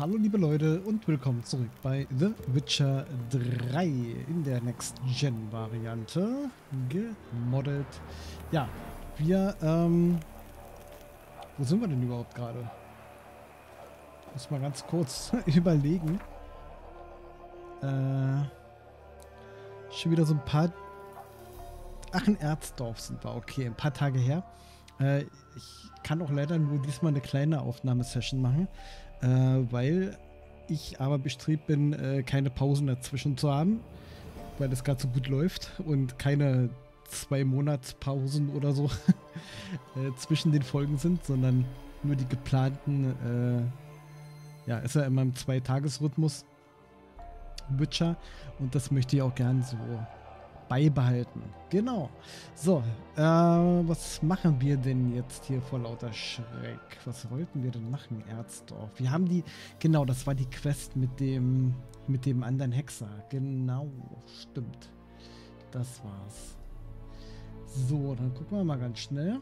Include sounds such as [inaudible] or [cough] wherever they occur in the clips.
Hallo liebe Leute und willkommen zurück bei The Witcher 3 in der Next-Gen-Variante gemoddet. Ja, wir, ähm, wo sind wir denn überhaupt gerade? Muss mal ganz kurz [laughs] überlegen. Äh, schon wieder so ein paar, ach in Erzdorf sind wir, okay, ein paar Tage her. Äh, ich kann auch leider nur diesmal eine kleine Aufnahmesession machen äh, weil ich aber bestrebt bin, äh, keine Pausen dazwischen zu haben, weil das gerade so gut läuft und keine zwei Monatspausen oder so [laughs] äh, zwischen den Folgen sind, sondern nur die geplanten, äh, ja, ist ja immer im Zwei-Tages-Rhythmus Witcher. Und das möchte ich auch gern so beibehalten. Genau. So, äh, was machen wir denn jetzt hier vor lauter Schreck? Was wollten wir denn machen, Erzdorf? Wir haben die, genau, das war die Quest mit dem, mit dem anderen Hexer. Genau, stimmt. Das war's. So, dann gucken wir mal ganz schnell.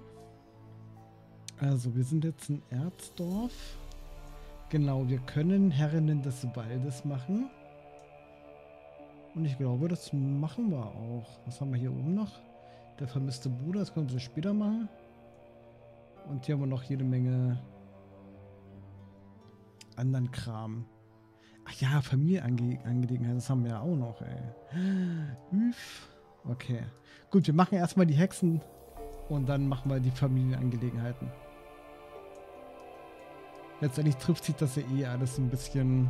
Also, wir sind jetzt in Erzdorf. Genau, wir können Herrinnen des Waldes machen. Und ich glaube, das machen wir auch. Was haben wir hier oben noch? Der vermisste Bruder, das können wir später machen. Und hier haben wir noch jede Menge anderen Kram. Ach ja, Familienangelegenheiten, das haben wir ja auch noch, ey. Üff. Okay. Gut, wir machen erstmal die Hexen und dann machen wir die Familienangelegenheiten. Letztendlich trifft sich das ja eh alles ein bisschen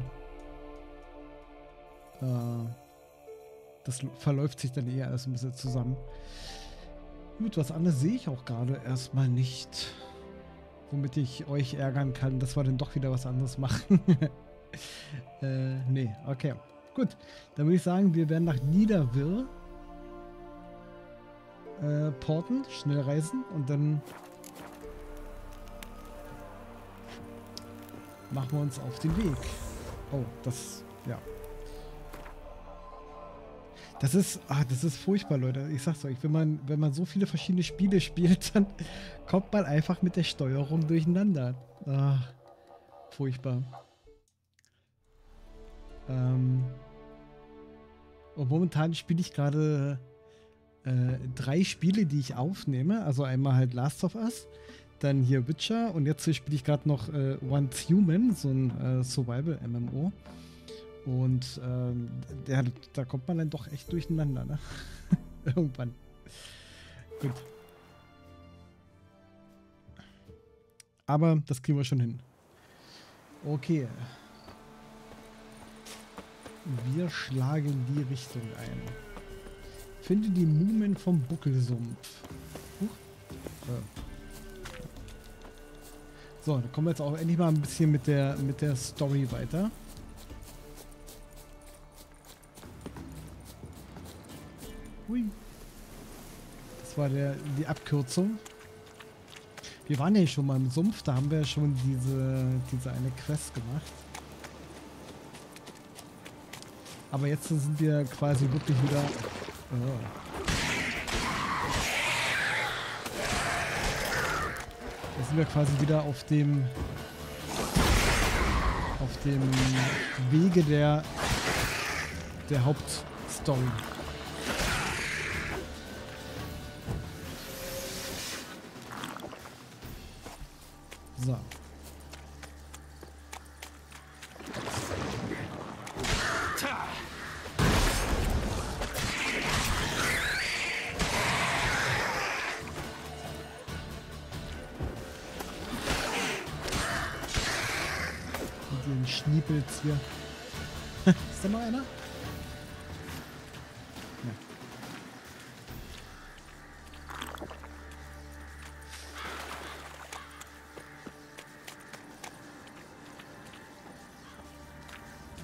äh, das verläuft sich dann eher alles ein bisschen zusammen. Gut, was anderes sehe ich auch gerade erstmal nicht. Womit ich euch ärgern kann, dass wir dann doch wieder was anderes machen. [laughs] äh, nee, okay. Gut, dann würde ich sagen, wir werden nach Niederwirr äh, porten, schnell reisen und dann machen wir uns auf den Weg. Oh, das, ja. Das ist, ah, das ist furchtbar, Leute. Ich sag's euch, wenn man, wenn man so viele verschiedene Spiele spielt, dann kommt man einfach mit der Steuerung durcheinander. Ah, furchtbar. Ähm, und momentan spiele ich gerade äh, drei Spiele, die ich aufnehme. Also einmal halt Last of Us, dann hier Witcher und jetzt spiele ich gerade noch äh, Once Human, so ein äh, Survival-MMO. Und ähm, der, da kommt man dann doch echt durcheinander, ne? [laughs] Irgendwann. Gut. Aber das kriegen wir schon hin. Okay. Wir schlagen die Richtung ein. Finde die Mumen vom Buckelsumpf. Huch. So, da kommen wir jetzt auch endlich mal ein bisschen mit der, mit der Story weiter. War der, die Abkürzung. Wir waren ja schon mal im Sumpf, da haben wir schon diese, diese eine Quest gemacht. Aber jetzt sind wir quasi wirklich wieder... Oh. Jetzt sind wir quasi wieder auf dem auf dem Wege der der Hauptstory. Den Schniepels hier. [laughs] Ist da noch einer?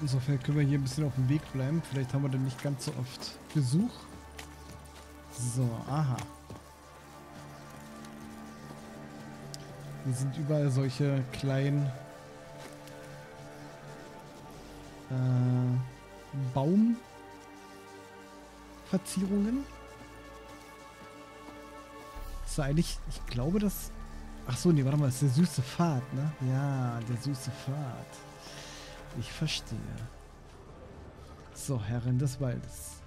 Insofern können wir hier ein bisschen auf dem Weg bleiben. Vielleicht haben wir dann nicht ganz so oft Besuch. So, aha. Hier sind überall solche kleinen Baumverzierungen. Das ist eigentlich, ich glaube, das... Ach so, nee, warte mal, das ist der süße Pfad, ne? Ja, der süße Pfad. Ich verstehe. So, Herrin des Waldes.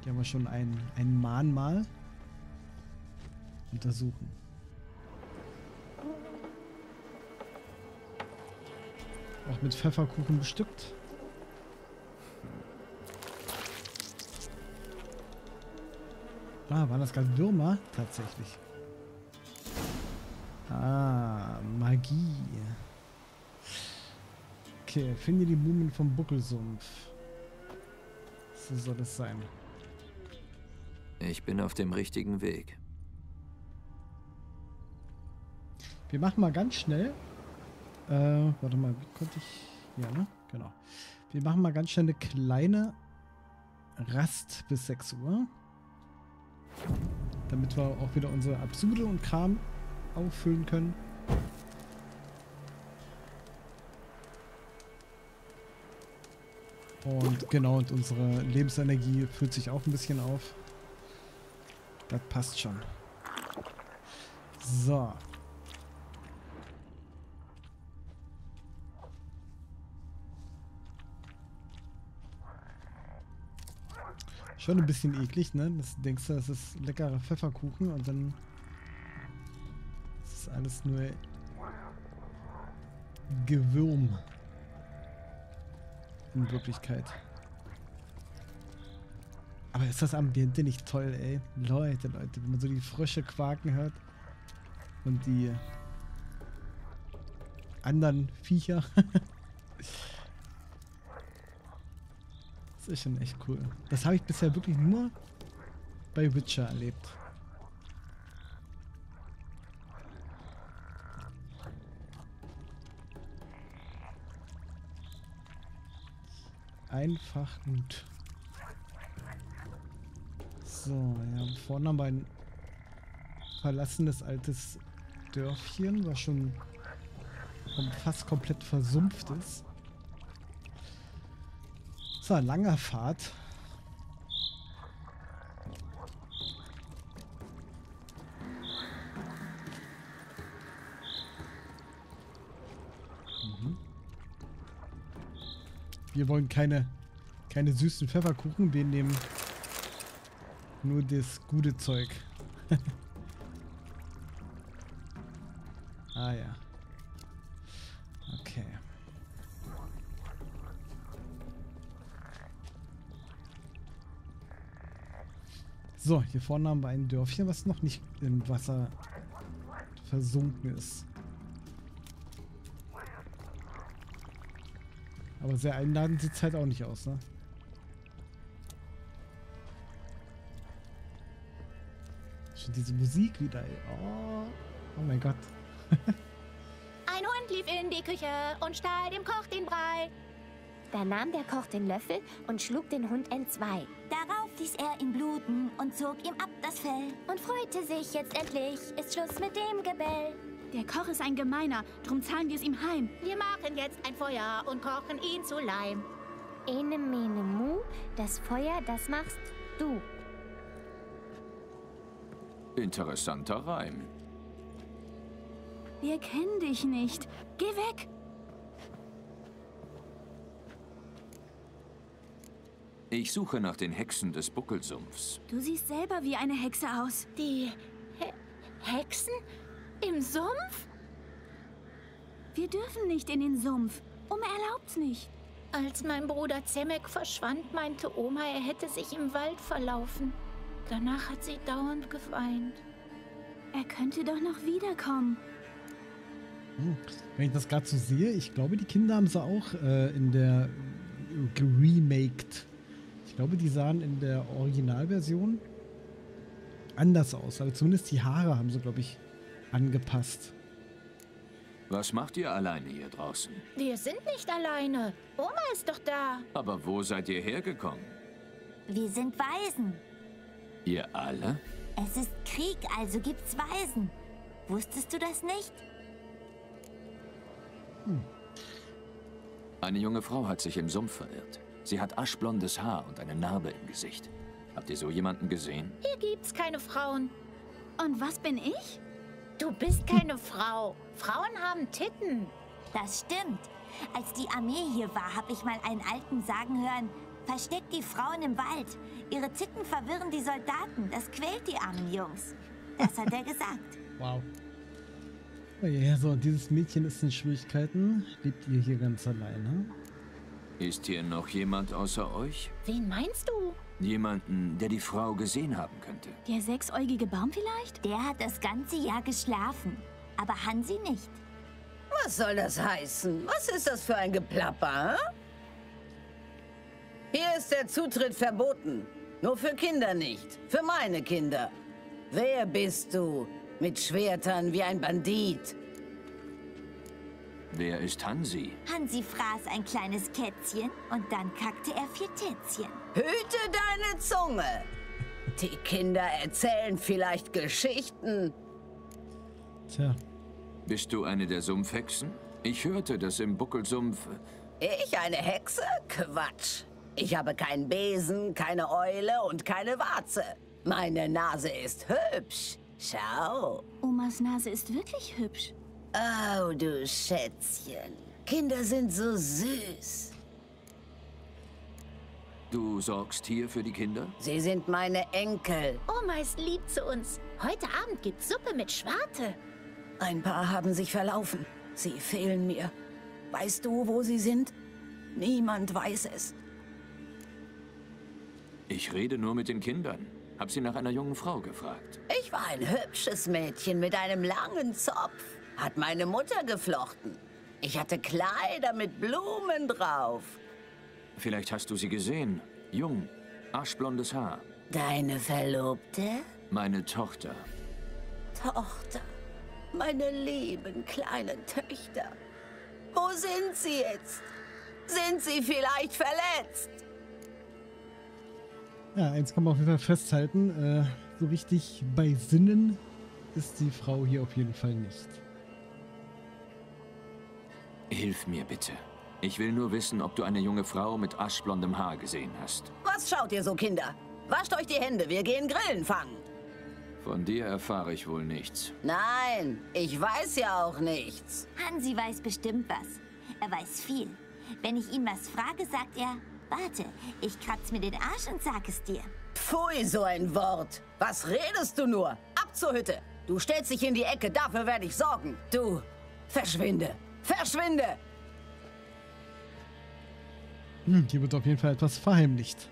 Hier haben wir schon ein, ein Mahnmal. Untersuchen. Auch mit Pfefferkuchen bestückt. Ah, waren das gerade Würmer? Tatsächlich. Ah, Magie. Okay, finde die Mumien vom Buckelsumpf. So soll es sein. Ich bin auf dem richtigen Weg. Wir machen mal ganz schnell. Äh, warte mal, wie konnte ich. Ja, ne? Genau. Wir machen mal ganz schnell eine kleine Rast bis 6 Uhr. Damit wir auch wieder unsere Absurde und Kram auffüllen können. Und genau, und unsere Lebensenergie füllt sich auch ein bisschen auf. Das passt schon. So. Schon ein bisschen eklig, ne? Das denkst du, das ist leckerer Pfefferkuchen und dann ist alles nur Gewürm. In Wirklichkeit. Aber ist das Ambiente nicht toll, ey? Leute, Leute, wenn man so die Frösche quaken hört und die anderen Viecher. [laughs] Das ist schon echt cool. Das habe ich bisher wirklich nur bei Witcher erlebt. Einfach gut. So, ja, vorne haben wir ein verlassenes altes Dörfchen, was schon fast komplett versumpft ist. So, langer Pfad. Mhm. Wir wollen keine, keine süßen Pfefferkuchen, wir nehmen nur das gute Zeug. [laughs] ah ja. So, hier vorne haben wir ein Dörfchen, was noch nicht im Wasser versunken ist. Aber sehr einladend sieht es halt auch nicht aus, ne? Schon diese Musik wieder, ey. Oh, oh mein Gott. [laughs] ein Hund lief in die Küche und stahl dem Koch den Brei. Da nahm der Koch den Löffel und schlug den Hund entzwei. Darauf ließ er ihn bluten und zog ihm ab das Fell. Und freute sich, jetzt endlich ist Schluss mit dem Gebell. Der Koch ist ein Gemeiner, drum zahlen wir es ihm heim. Wir machen jetzt ein Feuer und kochen ihn zu Leim. Ene mene mu, das Feuer, das machst du. Interessanter Reim. Wir kennen dich nicht. Geh weg! Ich suche nach den Hexen des Buckelsumpfs. Du siehst selber wie eine Hexe aus. Die He Hexen? Im Sumpf? Wir dürfen nicht in den Sumpf. Oma erlaubt's nicht. Als mein Bruder Zemek verschwand, meinte Oma, er hätte sich im Wald verlaufen. Danach hat sie dauernd geweint. Er könnte doch noch wiederkommen. Hm. Wenn ich das gerade so sehe, ich glaube, die Kinder haben sie auch äh, in der geremaked ich glaube, die sahen in der Originalversion anders aus. Also zumindest die Haare haben sie, glaube ich, angepasst. Was macht ihr alleine hier draußen? Wir sind nicht alleine. Oma ist doch da. Aber wo seid ihr hergekommen? Wir sind Waisen. Ihr alle? Es ist Krieg, also gibt's Waisen. Wusstest du das nicht? Hm. Eine junge Frau hat sich im Sumpf verirrt. Sie hat aschblondes Haar und eine Narbe im Gesicht. Habt ihr so jemanden gesehen? Hier gibt's keine Frauen. Und was bin ich? Du bist keine [laughs] Frau. Frauen haben Titten. Das stimmt. Als die Armee hier war, habe ich mal einen Alten sagen hören, versteckt die Frauen im Wald. Ihre Zicken verwirren die Soldaten. Das quält die armen Jungs. Das hat er gesagt. [laughs] Wow. Oh ja, so, dieses Mädchen ist in Schwierigkeiten. Lebt ihr hier ganz alleine? Ist hier noch jemand außer euch? Wen meinst du? Jemanden, der die Frau gesehen haben könnte? Der sechsäugige Baum vielleicht? Der hat das ganze Jahr geschlafen. Aber Hansi nicht. Was soll das heißen? Was ist das für ein Geplapper? Hm? Hier ist der Zutritt verboten. Nur für Kinder nicht. Für meine Kinder. Wer bist du? Mit Schwertern wie ein Bandit. Wer ist Hansi? Hansi fraß ein kleines Kätzchen und dann kackte er vier Tätzchen. Hüte deine Zunge. Die Kinder erzählen vielleicht Geschichten. Tja, Bist du eine der Sumpfhexen? Ich hörte, dass im Buckelsumpf... Ich eine Hexe? Quatsch. Ich habe keinen Besen, keine Eule und keine Warze. Meine Nase ist hübsch. Schau. Omas Nase ist wirklich hübsch. Oh, du Schätzchen. Kinder sind so süß. Du sorgst hier für die Kinder? Sie sind meine Enkel. Oma ist lieb zu uns. Heute Abend gibt's Suppe mit Schwarte. Ein paar haben sich verlaufen. Sie fehlen mir. Weißt du, wo sie sind? Niemand weiß es. Ich rede nur mit den Kindern. Hab sie nach einer jungen Frau gefragt. Ich war ein hübsches Mädchen mit einem langen Zopf. Hat meine Mutter geflochten. Ich hatte Kleider mit Blumen drauf. Vielleicht hast du sie gesehen. Jung, aschblondes Haar. Deine Verlobte? Meine Tochter. Tochter. Meine lieben kleinen Töchter. Wo sind sie jetzt? Sind sie vielleicht verletzt? ja, eins kann man auf jeden Fall festhalten. Äh, so richtig bei Sinnen ist die Frau hier auf jeden Fall nicht. Hilf mir bitte. Ich will nur wissen, ob du eine junge Frau mit aschblondem Haar gesehen hast. Was schaut ihr so, Kinder? Wascht euch die Hände, wir gehen Grillen fangen. Von dir erfahre ich wohl nichts. Nein, ich weiß ja auch nichts. Hansi weiß bestimmt was. Er weiß viel. Wenn ich ihn was frage, sagt er, warte, ich kratz mir den Arsch und sag es dir. Pfui, so ein Wort. Was redest du nur? Ab zur Hütte. Du stellst dich in die Ecke, dafür werde ich sorgen. Du, verschwinde. Verschwinde! Hm, hier wird auf jeden Fall etwas verheimlicht.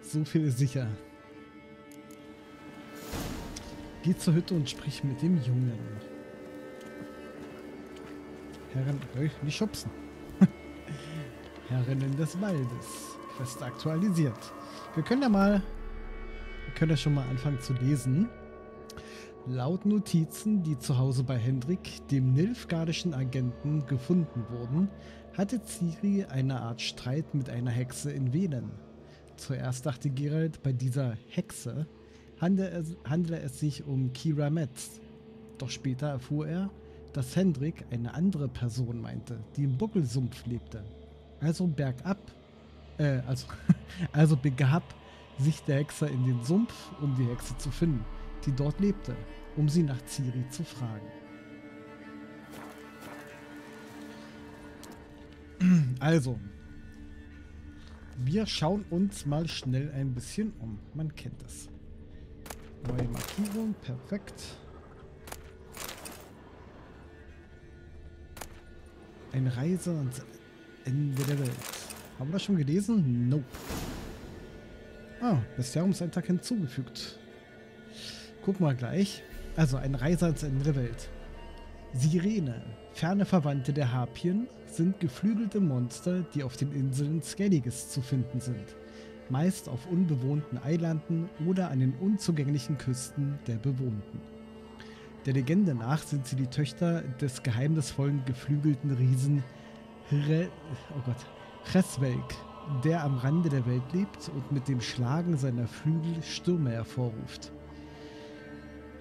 So viel ist sicher. Geh zur Hütte und sprich mit dem Jungen. Herren, äh, nicht schubsen. [laughs] Herrinnen des Waldes. Quest aktualisiert. Wir können ja mal, wir können ja schon mal anfangen zu lesen. Laut Notizen, die zu Hause bei Hendrik, dem nilfgaardischen Agenten, gefunden wurden, hatte Ciri eine Art Streit mit einer Hexe in Velen. Zuerst dachte Geralt, bei dieser Hexe handele es, es sich um Kira Metz. Doch später erfuhr er, dass Hendrik eine andere Person meinte, die im Buckelsumpf lebte. Also bergab, äh, also, [laughs] also begab sich der Hexer in den Sumpf, um die Hexe zu finden, die dort lebte, um sie nach Ciri zu fragen. [clears throat] Also, wir schauen uns mal schnell ein bisschen um. Man kennt es. Neue Markierung, perfekt. Eine Reise ans Ende der Welt. Haben wir das schon gelesen? Nope. Ah, Bestiarumseintrag hinzugefügt. Gucken wir gleich. Also, eine Reise ans Ende der Welt. Sirene, ferne Verwandte der Harpien, sind geflügelte Monster, die auf den Inseln Skelliges zu finden sind. Meist auf unbewohnten Eilanden oder an den unzugänglichen Küsten der Bewohnten. Der Legende nach sind sie die Töchter des geheimnisvollen geflügelten Riesen Hre oh Gott, Cheswelk, der am Rande der Welt lebt und mit dem Schlagen seiner Flügel Stürme hervorruft.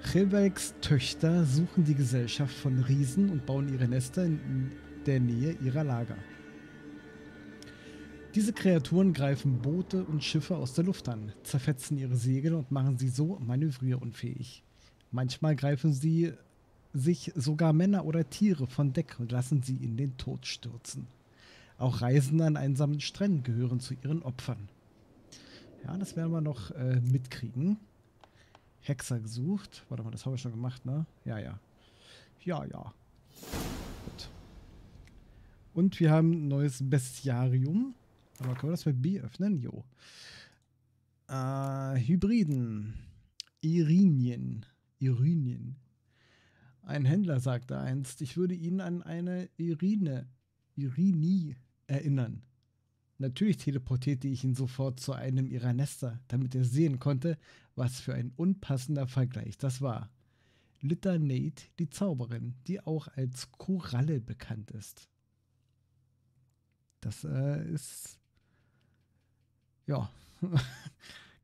Chilwelks Töchter suchen die Gesellschaft von Riesen und bauen ihre Nester in der Nähe ihrer Lager. Diese Kreaturen greifen Boote und Schiffe aus der Luft an, zerfetzen ihre Segel und machen sie so manövrierunfähig. Manchmal greifen sie sich sogar Männer oder Tiere von Deck und lassen sie in den Tod stürzen. Auch Reisende an einsamen Stränden gehören zu ihren Opfern. Ja, das werden wir noch äh, mitkriegen. Hexer gesucht. Warte mal, das habe ich schon gemacht, ne? Ja, ja. Ja, ja. Gut. Und wir haben ein neues Bestiarium. Aber können wir das mit B öffnen? Jo. Äh, Hybriden. Irinien. Irinien. Ein Händler sagte einst, ich würde ihn an eine Irine, Irini erinnern. Natürlich teleportierte ich ihn sofort zu einem ihrer Nester, damit er sehen konnte, was für ein unpassender Vergleich das war. Litter Nate, die Zauberin, die auch als Koralle bekannt ist. Das äh, ist. Ja. [laughs]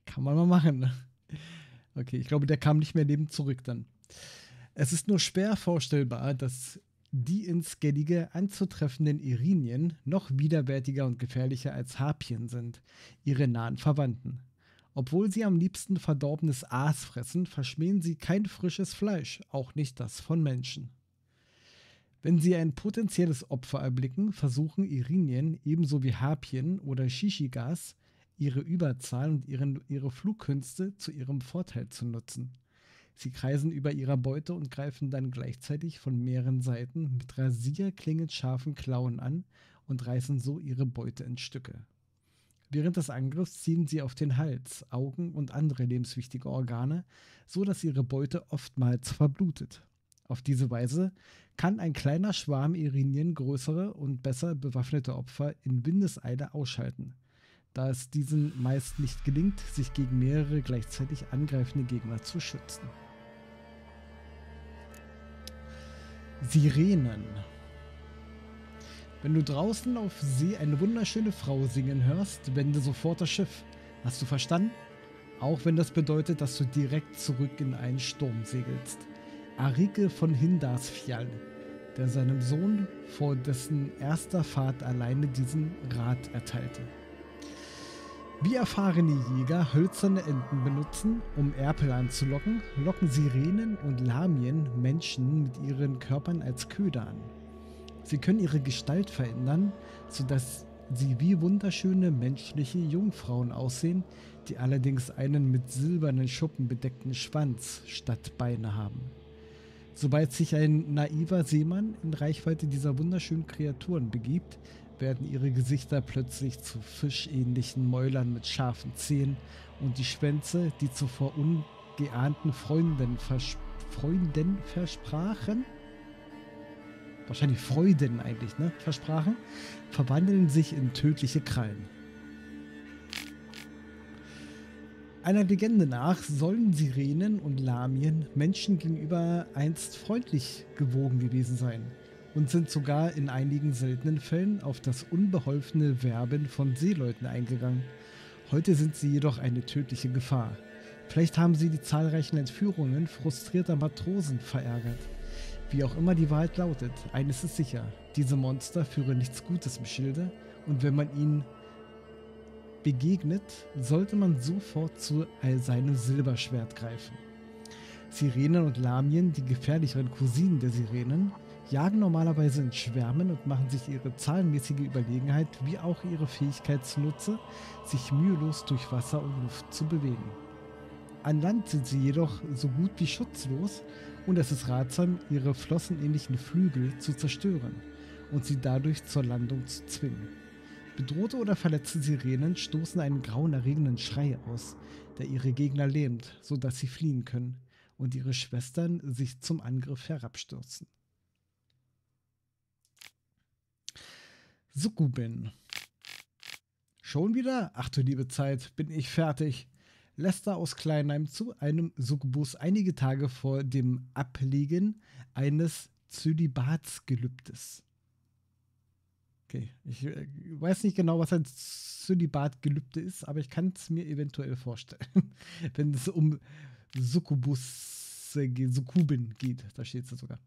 Kann man mal machen. Ne? Okay, ich glaube, der kam nicht mehr lebend zurück dann. Es ist nur schwer vorstellbar, dass die ins Gellige anzutreffenden Irinien noch widerwärtiger und gefährlicher als Harpien sind, ihre nahen Verwandten. Obwohl sie am liebsten verdorbenes Aas fressen, verschmähen sie kein frisches Fleisch, auch nicht das von Menschen. Wenn sie ein potenzielles Opfer erblicken, versuchen Irinien ebenso wie Harpien oder Shishigas ihre Überzahl und ihren, ihre Flugkünste zu ihrem Vorteil zu nutzen. Sie kreisen über ihrer Beute und greifen dann gleichzeitig von mehreren Seiten mit rasierklingend scharfen Klauen an und reißen so ihre Beute in Stücke. Während des Angriffs ziehen sie auf den Hals, Augen und andere lebenswichtige Organe, so dass ihre Beute oftmals verblutet. Auf diese Weise kann ein kleiner Schwarm Irinien größere und besser bewaffnete Opfer in Windeseile ausschalten, da es diesen meist nicht gelingt, sich gegen mehrere gleichzeitig angreifende Gegner zu schützen. Sirenen. Wenn du draußen auf See eine wunderschöne Frau singen hörst, wende sofort das Schiff. Hast du verstanden? Auch wenn das bedeutet, dass du direkt zurück in einen Sturm segelst. Arike von Hindarsfjall, der seinem Sohn vor dessen erster Fahrt alleine diesen Rat erteilte. Wie erfahrene Jäger hölzerne Enten benutzen, um Erpel anzulocken, locken Sirenen und Lamien Menschen mit ihren Körpern als Köder an. Sie können ihre Gestalt verändern, sodass sie wie wunderschöne menschliche Jungfrauen aussehen, die allerdings einen mit silbernen Schuppen bedeckten Schwanz statt Beine haben. Sobald sich ein naiver Seemann in Reichweite dieser wunderschönen Kreaturen begibt, werden ihre Gesichter plötzlich zu fischähnlichen Mäulern mit scharfen Zähnen und die Schwänze, die zuvor ungeahnten Freunden, vers Freunden versprachen, wahrscheinlich Freuden eigentlich, ne, versprachen, verwandeln sich in tödliche Krallen. Einer Legende nach sollen Sirenen und Lamien Menschen gegenüber einst freundlich gewogen gewesen sein und sind sogar in einigen seltenen Fällen auf das unbeholfene Werben von Seeleuten eingegangen. Heute sind sie jedoch eine tödliche Gefahr. Vielleicht haben sie die zahlreichen Entführungen frustrierter Matrosen verärgert. Wie auch immer die Wahrheit lautet, eines ist sicher, diese Monster führen nichts Gutes im Schilde und wenn man ihnen begegnet, sollte man sofort zu seinem Silberschwert greifen. Sirenen und Lamien, die gefährlicheren Cousinen der Sirenen, jagen normalerweise in Schwärmen und machen sich ihre zahlenmäßige Überlegenheit wie auch ihre Fähigkeit zunutze, sich mühelos durch Wasser und Luft zu bewegen. An Land sind sie jedoch so gut wie schutzlos und es ist ratsam, ihre flossenähnlichen Flügel zu zerstören und sie dadurch zur Landung zu zwingen. Bedrohte oder verletzte Sirenen stoßen einen grauenerregenden Schrei aus, der ihre Gegner lähmt, sodass sie fliehen können und ihre Schwestern sich zum Angriff herabstürzen. Succubin. Schon wieder? Ach du liebe Zeit, bin ich fertig. Lester aus Kleinheim zu einem Succubus einige Tage vor dem Ablegen eines Zölibatsgelübdes. Okay, ich äh, weiß nicht genau, was ein Zölibatgelübde ist, aber ich kann es mir eventuell vorstellen, [laughs] wenn es um Succubus, äh, Succubin geht. Da steht es sogar.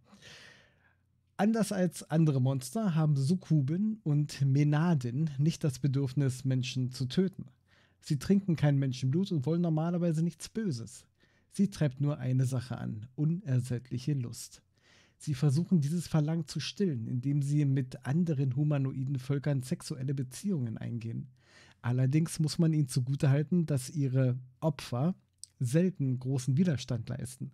Anders als andere Monster haben Sukkuben und Menaden nicht das Bedürfnis, Menschen zu töten. Sie trinken kein Menschenblut und wollen normalerweise nichts Böses. Sie treibt nur eine Sache an, unersättliche Lust. Sie versuchen dieses Verlangen zu stillen, indem sie mit anderen humanoiden Völkern sexuelle Beziehungen eingehen. Allerdings muss man ihnen zugutehalten, dass ihre Opfer selten großen Widerstand leisten.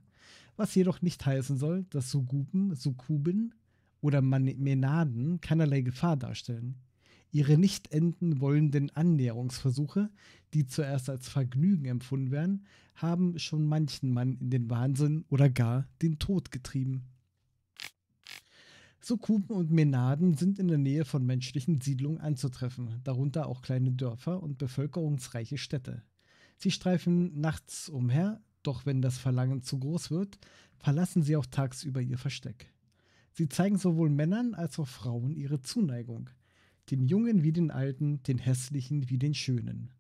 Was jedoch nicht heißen soll, dass Suguben, Sukuben oder Menaden keinerlei Gefahr darstellen. Ihre nicht enden wollenden Annäherungsversuche, die zuerst als Vergnügen empfunden werden, haben schon manchen Mann in den Wahnsinn oder gar den Tod getrieben. Sukuben und Menaden sind in der Nähe von menschlichen Siedlungen anzutreffen, darunter auch kleine Dörfer und bevölkerungsreiche Städte. Sie streifen nachts umher, doch wenn das Verlangen zu groß wird, verlassen sie auch tagsüber ihr Versteck. Sie zeigen sowohl Männern als auch Frauen ihre Zuneigung, den Jungen wie den Alten, den Hässlichen wie den Schönen.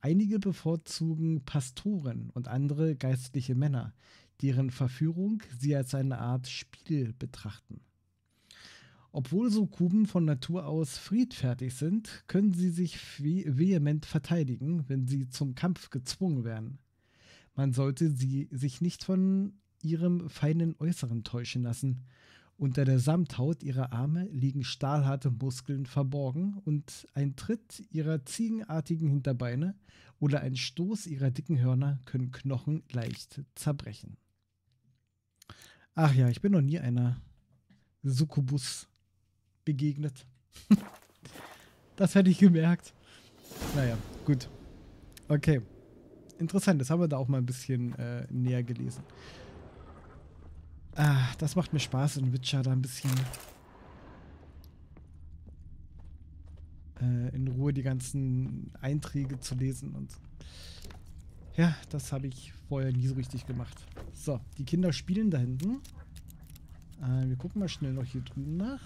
Einige bevorzugen Pastoren und andere geistliche Männer, deren Verführung sie als eine Art Spiel betrachten. Obwohl Sukuben von Natur aus friedfertig sind, können sie sich vehement verteidigen, wenn sie zum Kampf gezwungen werden. Man sollte sie sich nicht von ihrem feinen Äußeren täuschen lassen. Unter der Samthaut ihrer Arme liegen stahlharte Muskeln verborgen und ein Tritt ihrer ziegenartigen Hinterbeine oder ein Stoß ihrer dicken Hörner können Knochen leicht zerbrechen. Ach ja, ich bin noch nie einer Succubus begegnet. [laughs] das hätte ich gemerkt. Naja, gut. Okay. Interessant, das haben wir da auch mal ein bisschen äh, näher gelesen. Ah, das macht mir Spaß in Witcher da ein bisschen äh, in Ruhe die ganzen Einträge zu lesen und ja, das habe ich vorher nie so richtig gemacht. So, die Kinder spielen da hinten. Äh, wir gucken mal schnell noch hier drüben nach.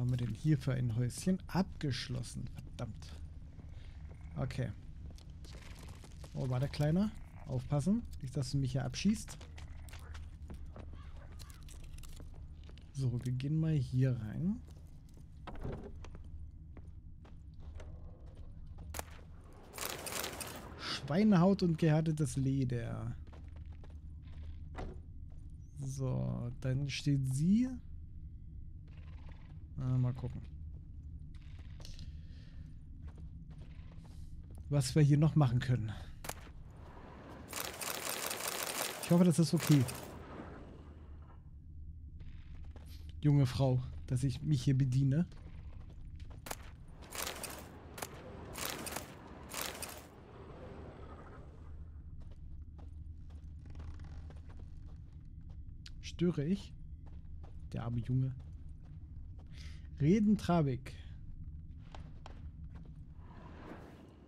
haben wir denn hier für ein Häuschen? Abgeschlossen. Verdammt. Okay. Oh, war der Kleiner? Aufpassen. Nicht, dass du mich hier abschießt. So, wir gehen mal hier rein. Schweinehaut und gehärtetes Leder. So, dann steht sie Ah, mal gucken. Was wir hier noch machen können. Ich hoffe, das ist okay. Junge Frau, dass ich mich hier bediene. Störe ich? Der arme Junge. Reden Trabik.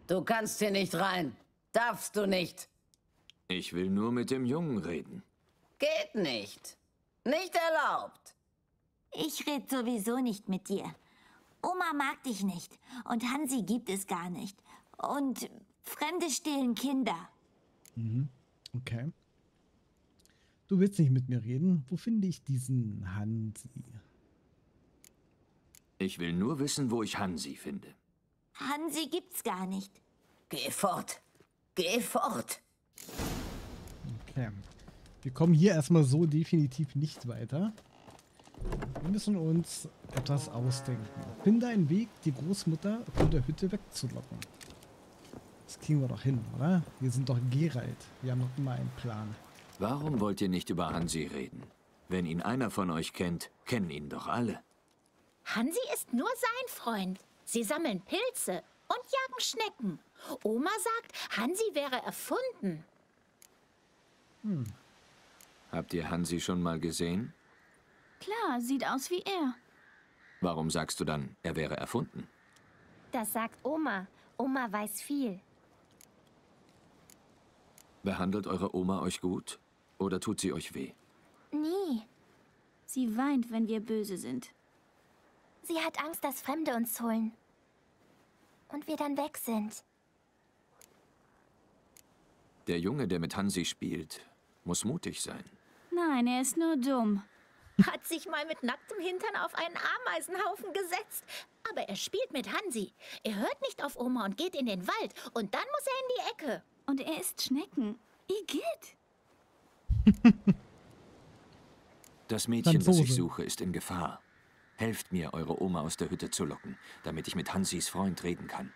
Du kannst hier nicht rein. Darfst du nicht. Ich will nur mit dem Jungen reden. Geht nicht. Nicht erlaubt. Ich red sowieso nicht mit dir. Oma mag dich nicht. Und Hansi gibt es gar nicht. Und Fremde stehlen Kinder. Mhm. Okay. Du willst nicht mit mir reden? Wo finde ich diesen Hansi? Ich will nur wissen, wo ich Hansi finde. Hansi gibt's gar nicht. Geh fort. Geh fort. Okay. Wir kommen hier erstmal so definitiv nicht weiter. Wir müssen uns etwas ausdenken. Finde einen Weg, die Großmutter von der Hütte wegzulocken. Das kriegen wir doch hin, oder? Wir sind doch Geralt. Wir haben noch immer einen Plan. Warum wollt ihr nicht über Hansi reden? Wenn ihn einer von euch kennt, kennen ihn doch alle. Hansi ist nur sein Freund. Sie sammeln Pilze und jagen Schnecken. Oma sagt, Hansi wäre erfunden. Hm. Habt ihr Hansi schon mal gesehen? Klar, sieht aus wie er. Warum sagst du dann, er wäre erfunden? Das sagt Oma. Oma weiß viel. Behandelt eure Oma euch gut? Oder tut sie euch weh? Nie. Sie weint, wenn wir böse sind. Sie hat Angst, dass Fremde uns holen. Und wir dann weg sind. Der Junge, der mit Hansi spielt, muss mutig sein. Nein, er ist nur dumm. Hat sich mal mit nacktem Hintern auf einen Ameisenhaufen gesetzt. Aber er spielt mit Hansi. Er hört nicht auf Oma und geht in den Wald. Und dann muss er in die Ecke. Und er isst Schnecken. Igitt! [laughs] Das Mädchen, das ich suche, ist in Gefahr. Helft mir, eure Oma aus der Hütte zu locken, damit ich mit Hansis Freund reden kann.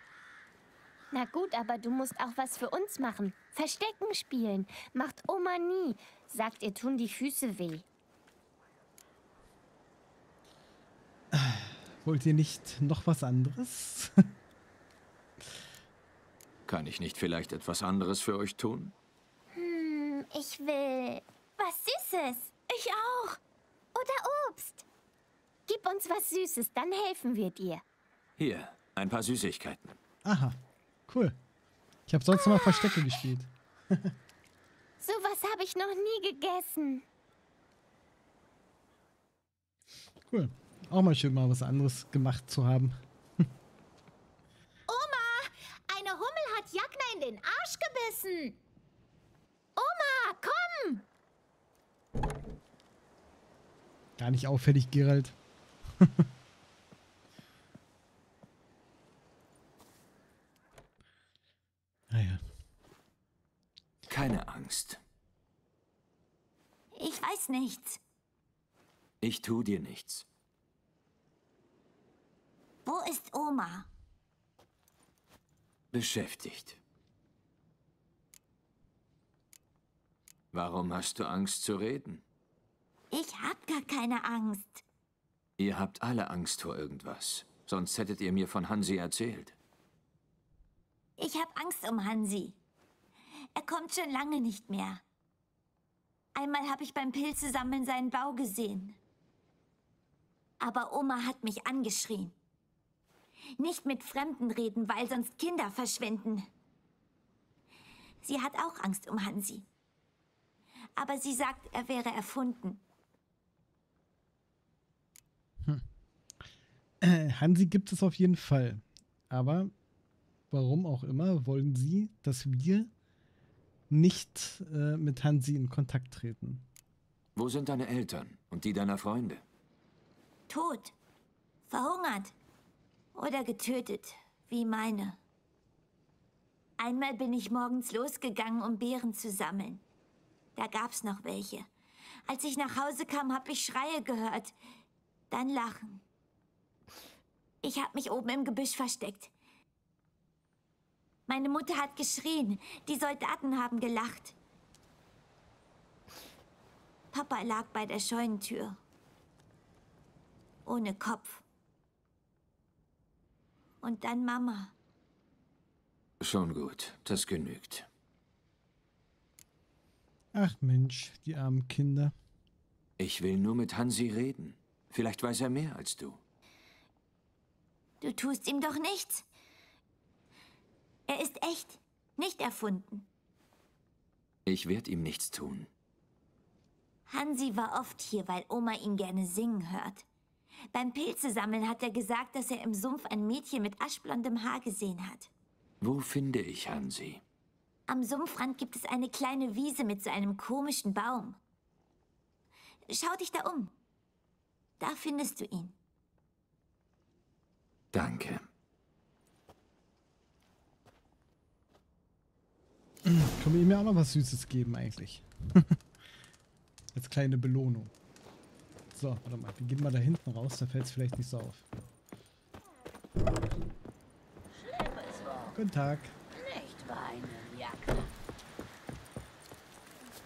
Na gut, aber du musst auch was für uns machen. Verstecken spielen. Macht Oma nie. Sagt, ihr tun die Füße weh. [sighs] Wollt ihr nicht noch was anderes? [laughs] Kann ich nicht vielleicht etwas anderes für euch tun? Hm, ich will was Süßes. Ich auch. Oder Obst. Gib uns was Süßes, dann helfen wir dir. Hier, ein paar Süßigkeiten. Aha, cool. Ich habe sonst immer Verstecke gespielt. [laughs] Sowas habe ich noch nie gegessen. Cool. Auch mal schön, mal was anderes gemacht zu haben. [laughs] Oma, eine Hummel hat Jagna in den Arsch gebissen. Oma, komm! Gar nicht auffällig, Gerald. [laughs] naja. Keine Angst. Ich weiß nichts. Ich tu dir nichts. Wo ist Oma? Beschäftigt. Warum hast du Angst zu reden? Ich hab gar keine Angst. Ihr habt alle Angst vor irgendwas. Sonst hättet ihr mir von Hansi erzählt. Ich hab Angst um Hansi. Er kommt schon lange nicht mehr. Einmal habe ich beim Pilzesammeln seinen Bau gesehen. Aber Oma hat mich angeschrien. Nicht mit Fremden reden, weil sonst Kinder verschwinden. Sie hat auch Angst um Hansi. Aber sie sagt, er wäre erfunden. Äh, [clears throat] Hansi gibt es auf jeden Fall. Aber warum auch immer wollen sie, dass wir nicht äh, mit Hansi in Kontakt treten. Wo sind deine Eltern und die deiner Freunde? Tot. Verhungert. Oder getötet, wie meine. Einmal bin ich morgens losgegangen, um Beeren zu sammeln. Da gab's noch welche. Als ich nach Hause kam, hab ich Schreie gehört. Dann Lachen. Ich hab mich oben im Gebüsch versteckt. Meine Mutter hat geschrien. Die Soldaten haben gelacht. Papa lag bei der Scheunentür. Ohne Kopf. Und dann Mama. Schon gut, das genügt. Ach Mensch, die armen Kinder. Ich will nur mit Hansi reden. Vielleicht weiß er mehr als du. Du tust ihm doch nichts. Er ist echt, nicht erfunden. Ich werde ihm nichts tun. Hansi war oft hier, weil Oma ihn gerne singen hört. Beim Pilzesammeln hat er gesagt, dass er im Sumpf ein Mädchen mit aschblondem Haar gesehen hat. Wo finde ich Hansi? Am Sumpfrand gibt es eine kleine Wiese mit so einem komischen Baum. Schau dich da um. Da findest du ihn. Danke. Können wir ihm ja auch noch was Süßes geben eigentlich. [laughs] Als kleine Belohnung. So, warte mal. Wir gehen mal da hinten raus, da fällt es vielleicht nicht so auf. Guten Tag. Nicht weinen, Jacke.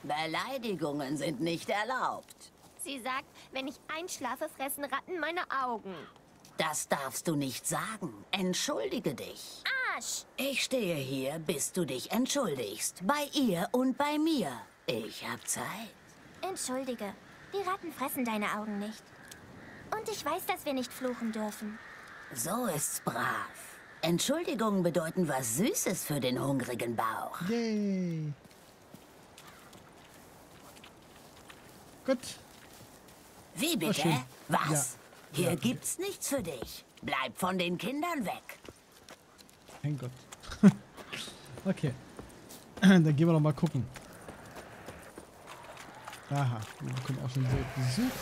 Beleidigungen sind nicht erlaubt. Sie sagt, wenn ich einschlafe, fressen Ratten meine Augen. Das darfst du nicht sagen. Entschuldige dich. Arsch! Ich stehe hier, bis du dich entschuldigst. Bei ihr und bei mir. Ich hab Zeit. Entschuldige, die Ratten fressen deine Augen nicht. Und ich weiß, dass wir nicht fluchen dürfen. So ist's brav. Entschuldigungen bedeuten was Süßes für den hungrigen Bauch. Yay. Gut. Wie bitte? Was? Ja. Hier Ja. gibt's nichts für dich. Bleib von den Kindern weg. Mein Gott. [laughs] okay. [clears throat] Dann gehen wir doch mal gucken. Aha, wir bekommen auch schon so Besuch.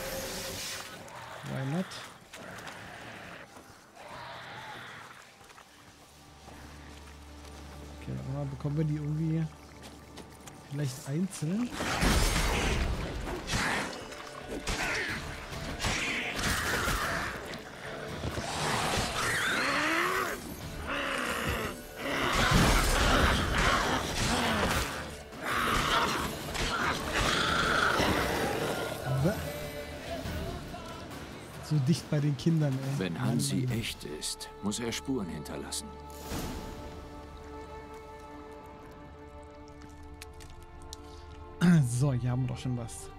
Why not? Okay, aber bekommen wir die irgendwie vielleicht einzeln? So dicht bei den Kindern, ey. Wenn Hansi Mann. echt ist, muss er Spuren hinterlassen. So, hier haben wir doch schon was.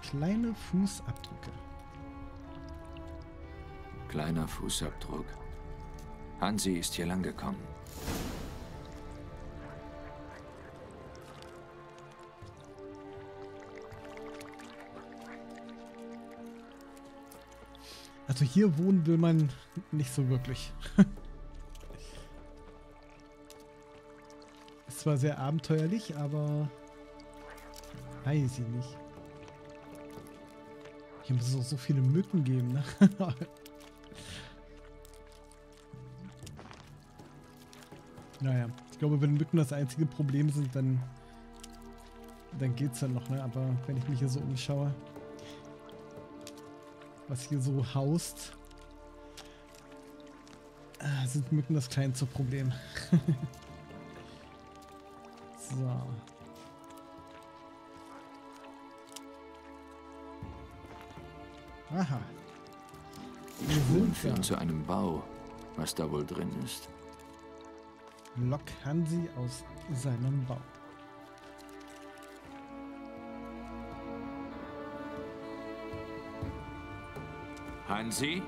Kleine Fußabdrücke. Kleiner Fußabdruck. Hansi ist hier lang Also hier wohnen will man nicht so wirklich. [laughs] Ist zwar sehr abenteuerlich, aber weiß ich nicht. Hier muss es auch so viele Mücken geben, ne? [laughs] naja, ich glaube, wenn Mücken das einzige Problem sind, dann dann geht's ja noch, ne? Aber wenn ich mich hier so umschaue, was hier so haust, äh, sind Mücken das kleinste Problem. [laughs] so. Aha. Wir Spuren führen zu einem Bau. Was da wohl drin ist? Lock Hansi aus seinem Bau. Hansi?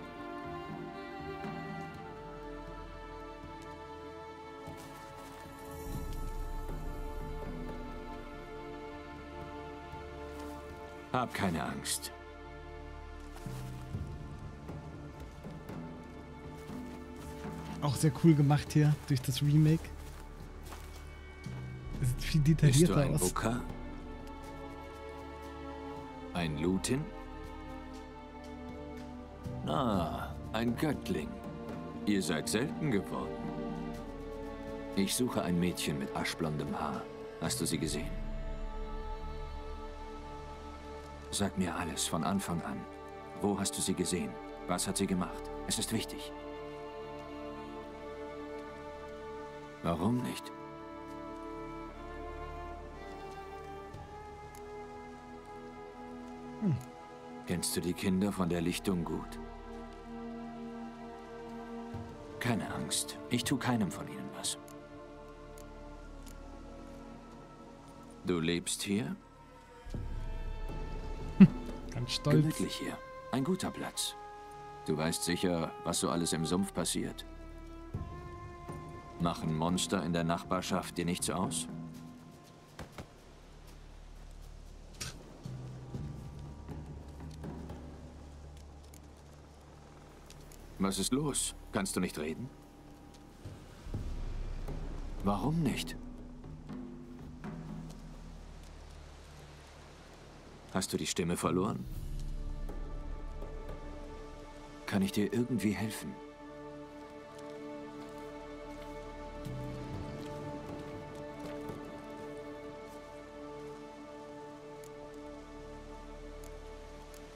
Hab keine Angst. Auch sehr cool gemacht hier durch das Remake. Es sieht viel Bist du detaillierter ein aus. Booker? Ein Lutin? Ah, ein Göttling. Ihr seid selten geworden. Ich suche ein Mädchen mit aschblondem Haar. Hast du sie gesehen? Sag mir alles von Anfang an. Wo hast du sie gesehen? Was hat sie gemacht? Es ist wichtig. Warum nicht? Kennst du die Kinder von der Lichtung gut? Keine Angst. Ich tu keinem von ihnen was. Du lebst hier? Ganz stolz. Gemütlich hier. Ein guter Platz. Du weißt sicher, was so alles im Sumpf passiert. Machen Monster in der Nachbarschaft dir nichts aus? Was ist los? Kannst du nicht reden? Warum nicht? Hast du die Stimme verloren? Kann ich dir irgendwie helfen?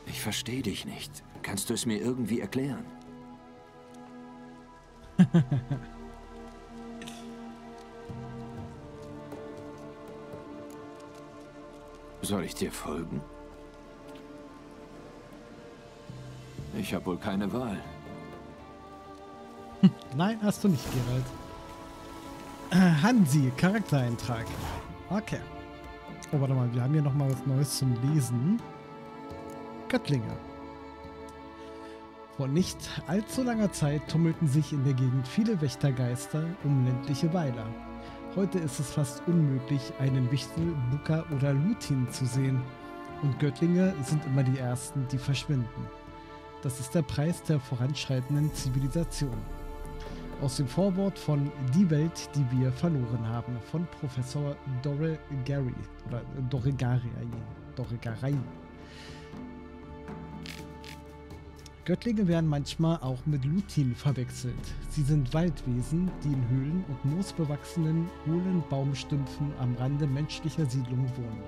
Ich verstehe dich nicht. Kannst du es mir irgendwie erklären? Soll ich dir folgen? Ich habe wohl keine Wahl. [laughs] Nein, hast du nicht, Gerald. Äh, Hansi, Charaktereintrag. Okay. Oh, warte mal, wir haben hier nochmal was Neues zum Lesen. Göttlinge. Vor nicht allzu langer Zeit tummelten sich in der Gegend viele Wächtergeister um ländliche Weiler. Heute ist es fast unmöglich, einen Wichtel, Buka oder Lutin zu sehen. Und Göttlinge sind immer die Ersten, die verschwinden. Das ist der Preis der voranschreitenden Zivilisation. Aus dem Vorwort von Die Welt, die wir verloren haben, von Professor Dore Gary oder Doregaray. Doregaray. Göttlinge werden manchmal auch mit Lutin verwechselt. Sie sind Waldwesen, die in Höhlen und moosbewachsenen, hohlen Baumstümpfen am Rande menschlicher Siedlungen wohnen.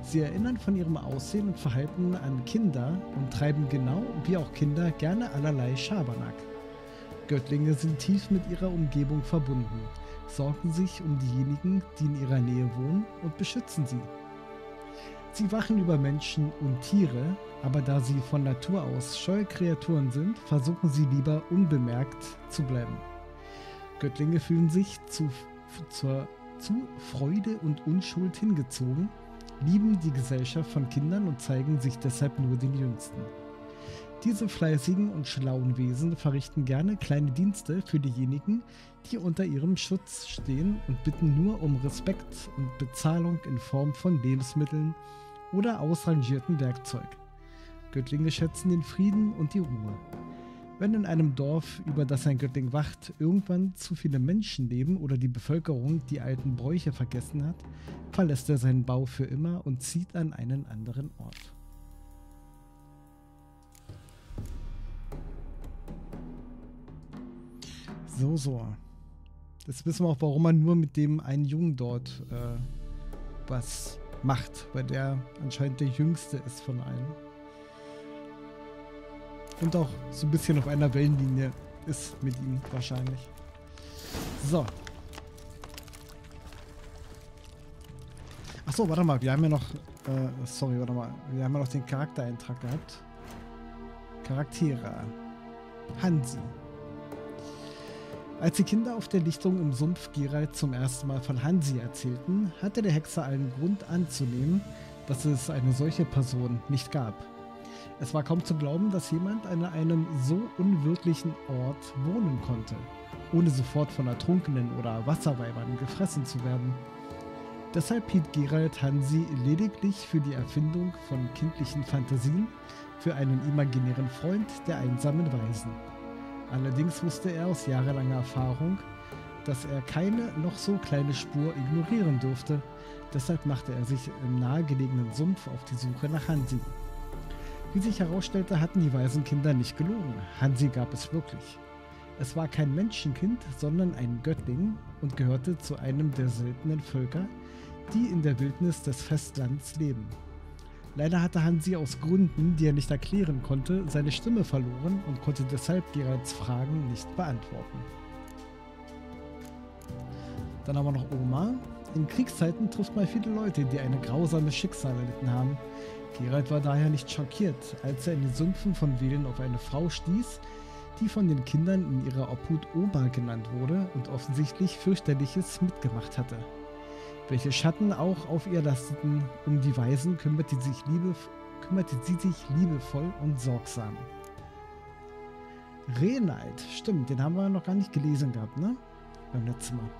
Sie erinnern von ihrem Aussehen und Verhalten an Kinder und treiben genau wie auch Kinder gerne allerlei Schabernack. Göttlinge sind tief mit ihrer Umgebung verbunden, sorgen sich um diejenigen, die in ihrer Nähe wohnen und beschützen sie. Sie wachen über Menschen und Tiere, aber da sie von Natur aus scheue Kreaturen sind, versuchen sie lieber unbemerkt zu bleiben. Göttlinge fühlen sich zu, zur, zu Freude und Unschuld hingezogen, lieben die Gesellschaft von Kindern und zeigen sich deshalb nur den Jüngsten. Diese fleißigen und schlauen Wesen verrichten gerne kleine Dienste für diejenigen, die unter ihrem Schutz stehen und bitten nur um Respekt und Bezahlung in Form von Lebensmitteln oder ausrangierten Werkzeug. Göttlinge schätzen den Frieden und die Ruhe. Wenn in einem Dorf, über das ein Göttling wacht, irgendwann zu viele Menschen leben oder die Bevölkerung die alten Bräuche vergessen hat, verlässt er seinen Bau für immer und zieht an einen anderen Ort. So, so. Jetzt wissen wir auch, warum man nur mit dem einen Jungen dort äh, was macht, weil der anscheinend der jüngste ist von allen. Und auch so ein bisschen auf einer Wellenlinie ist mit ihm wahrscheinlich. So. Achso, warte mal, wir haben ja noch. Äh, sorry, warte mal. Wir haben ja noch den Charaktereintrag gehabt. Charaktere. Hansi. Als die Kinder auf der Lichtung im Sumpf Geralt zum ersten Mal von Hansi erzählten, hatte der Hexer allen Grund anzunehmen, dass es eine solche Person nicht gab. Es war kaum zu glauben, dass jemand an einem so unwirklichen Ort wohnen konnte, ohne sofort von Ertrunkenen oder Wasserweibern gefressen zu werden. Deshalb hielt Geralt Hansi lediglich für die Erfindung von kindlichen Fantasien, für einen imaginären Freund der einsamen Weisen. Allerdings wusste er aus jahrelanger Erfahrung, dass er keine noch so kleine Spur ignorieren durfte. Deshalb machte er sich im nahegelegenen Sumpf auf die Suche nach Hansi. Wie sich herausstellte, hatten die Waisenkinder nicht gelogen. Hansi gab es wirklich. Es war kein Menschenkind, sondern ein Göttling und gehörte zu einem der seltenen Völker, die in der Wildnis des Festlands leben. Leider hatte Hansi aus Gründen, die er nicht erklären konnte, seine Stimme verloren und konnte deshalb Geralds Fragen nicht beantworten. Dann haben wir noch Oma. In Kriegszeiten trifft man viele Leute, die eine grausame Schicksal erlitten haben. Geralt war daher nicht schockiert, als er in den Sümpfen von Wählen auf eine Frau stieß, die von den Kindern in ihrer Obhut Oma genannt wurde und offensichtlich fürchterliches mitgemacht hatte. Welche Schatten auch auf ihr lasteten, um die Weisen kümmerte, sich liebe, kümmerte sie sich liebevoll und sorgsam. Renald, stimmt, den haben wir noch gar nicht gelesen gehabt, ne? Beim letzten Mal.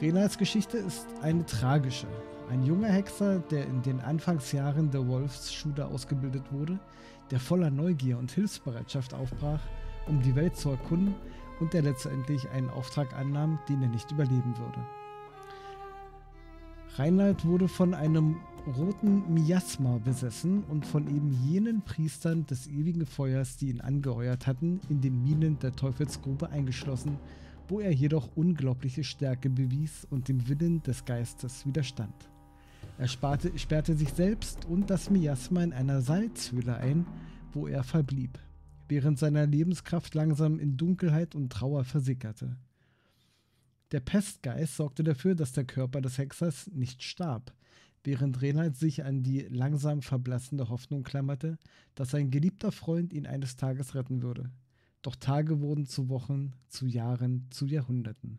Renalds Geschichte ist eine tragische. Ein junger Hexer, der in den Anfangsjahren der Wolfsschule ausgebildet wurde, der voller Neugier und Hilfsbereitschaft aufbrach, um die Welt zu erkunden und der letztendlich einen Auftrag annahm, den er nicht überleben würde. Reinhard wurde von einem roten Miasma besessen und von eben jenen Priestern des ewigen Feuers, die ihn angeheuert hatten, in den Minen der Teufelsgrube eingeschlossen, wo er jedoch unglaubliche Stärke bewies und dem Willen des Geistes widerstand. Er sparte, sperrte sich selbst und das Miasma in einer Salzhöhle ein, wo er verblieb, während seine Lebenskraft langsam in Dunkelheit und Trauer versickerte. Der Pestgeist sorgte dafür, dass der Körper des Hexers nicht starb, während Renald sich an die langsam verblassende Hoffnung klammerte, dass sein geliebter Freund ihn eines Tages retten würde. Doch Tage wurden zu Wochen, zu Jahren, zu Jahrhunderten.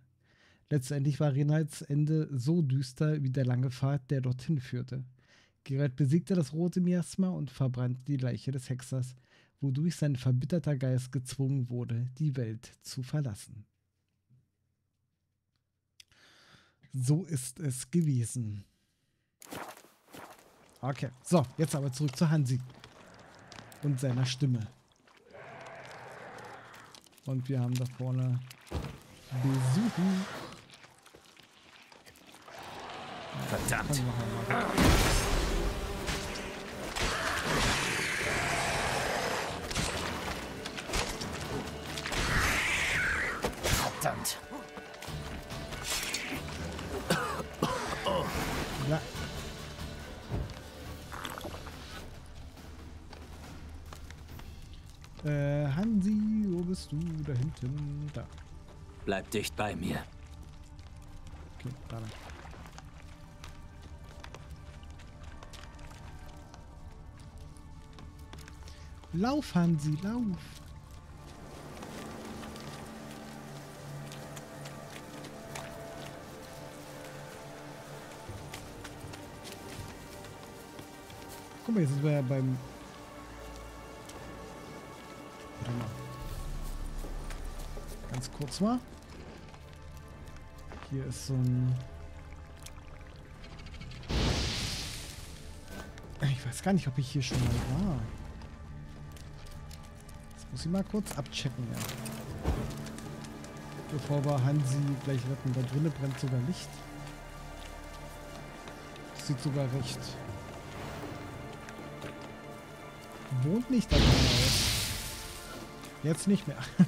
Letztendlich war Renalds Ende so düster wie der lange Pfad, der dorthin führte. Geralt besiegte das rote Miasma und verbrannte die Leiche des Hexers, wodurch sein verbitterter Geist gezwungen wurde, die Welt zu verlassen. So ist es gewesen. Okay, so, jetzt aber zurück zu Hansi und seiner Stimme. Und wir haben da vorne Besuch. Verdammt. Verdammt. Ja. Äh, Hansi, wo bist du? Da hinten. Da. Bleib dicht bei mir. Okay, da lang. Lauf, Hansi, lauf. Guck mal, jetzt sind wir ja beim... Warte mal. Ganz kurz mal. Hier ist so ein... Ich weiß gar nicht, ob ich hier schon mal war. Das muss ich mal kurz abchecken, ja. Bevor wir Hansi gleich retten. Da drinnen brennt sogar Licht. Sieht sogar recht wohnt nicht da drin aus. Jetzt nicht mehr. [laughs]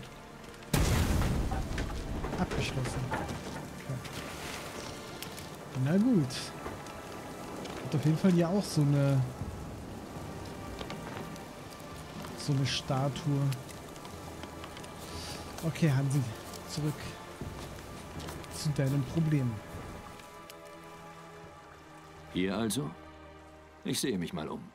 Abgeschlossen. Okay. Na gut. Hat auf jeden Fall hier auch so eine so eine Statue. Okay, Hansi, zurück zu deinem Problem. Hier also? Ich sehe mich mal um.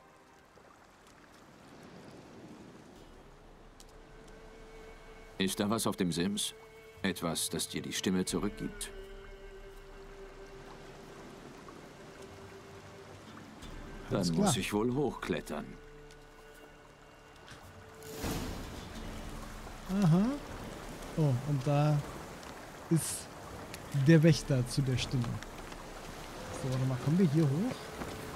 Ist da was auf dem Sims? Etwas, das dir die Stimme zurückgibt? Dann muss ich wohl hochklettern. Aha. Oh, und da ist der Wächter zu der Stimme. So, warte mal, kommen wir hier hoch?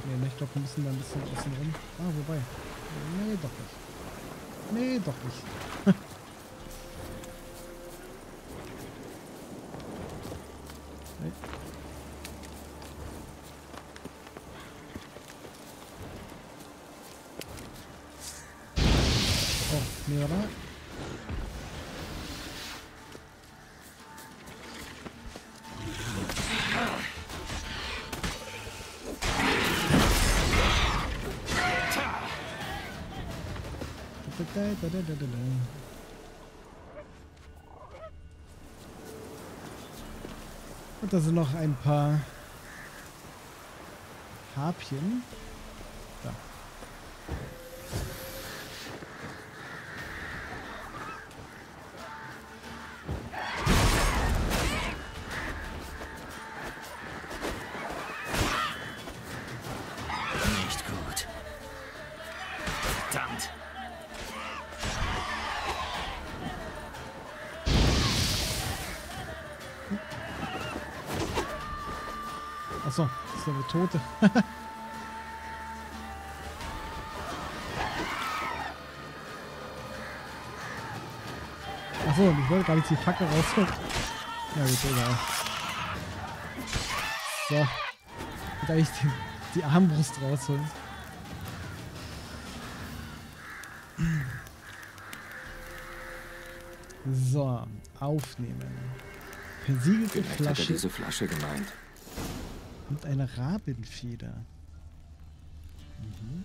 Nee, ne, ich glaube, wir müssen da ein bisschen außen rum. Ah, wobei. Nee, doch nicht. Nee, doch nicht. Und da sind noch ein paar Harpien. Und nicht die Fackel rausholen. Ja gut, egal. So. Ich wollte eigentlich die, die Armbrust rausholen. So, aufnehmen. Versiegelte Vielleicht hat er Flasche diese Flasche gemeint. und eine Rabenfeder. Mhm.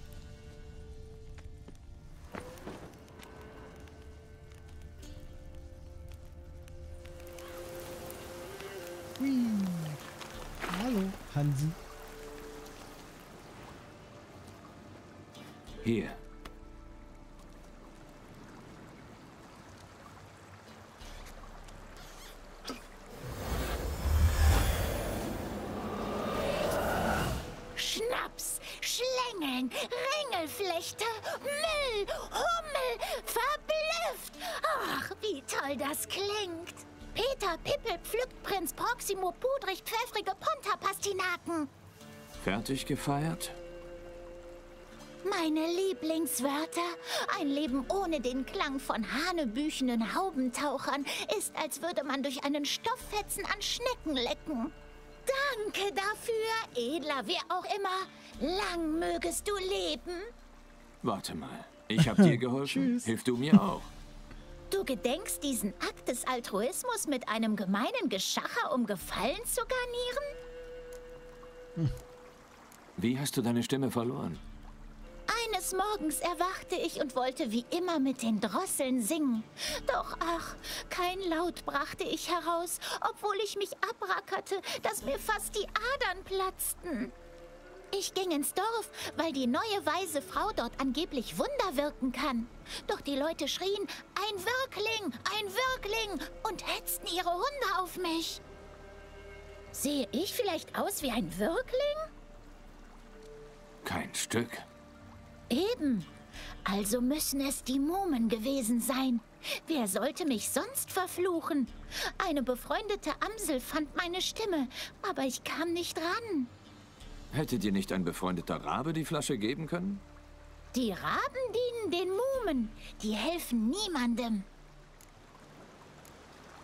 Gefeiert? Meine Lieblingswörter. Ein Leben ohne den Klang von hanebüchenen Haubentauchern ist, als würde man durch einen Stofffetzen an Schnecken lecken. Danke dafür, edler wer auch immer. Lang mögest du leben. Warte mal. Ich hab dir [laughs] geholfen. Hilf du mir auch. Du gedenkst diesen Akt des Altruismus mit einem gemeinen Geschacher, um Gefallen zu garnieren? Wie hast du deine Stimme verloren? Eines Morgens erwachte ich und wollte wie immer mit den Drosseln singen. Doch ach, kein Laut brachte ich heraus, obwohl ich mich abrackerte, dass mir fast die Adern platzten. Ich ging ins Dorf, weil die neue weise Frau dort angeblich Wunder wirken kann. Doch die Leute schrien, ein Wirkling, ein Wirkling und hetzten ihre Hunde auf mich. Sehe ich vielleicht aus wie ein Wirkling? Kein Stück. Eben. Also müssen es die Mumen gewesen sein. Wer sollte mich sonst verfluchen? Eine befreundete Amsel fand meine Stimme, aber ich kam nicht ran. Hätte dir nicht ein befreundeter Rabe die Flasche geben können? Die Raben dienen den Mumen. Die helfen niemandem.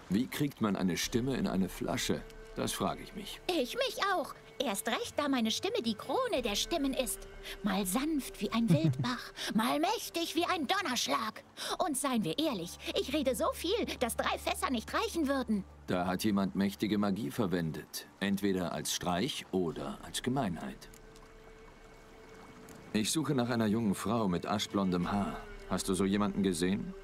Wie kriegt man eine Stimme in eine Flasche? Das frage ich mich. Ich mich auch. Erst recht, da meine Stimme die Krone der Stimmen ist. Mal sanft wie ein Wildbach, [laughs] mal mächtig wie ein Donnerschlag. Und seien wir ehrlich, ich rede so viel, dass drei Fässer nicht reichen würden. Da hat jemand mächtige Magie verwendet. Entweder als Streich oder als Gemeinheit. Ich suche nach einer jungen Frau mit aschblondem Haar. Hast du so jemanden gesehen?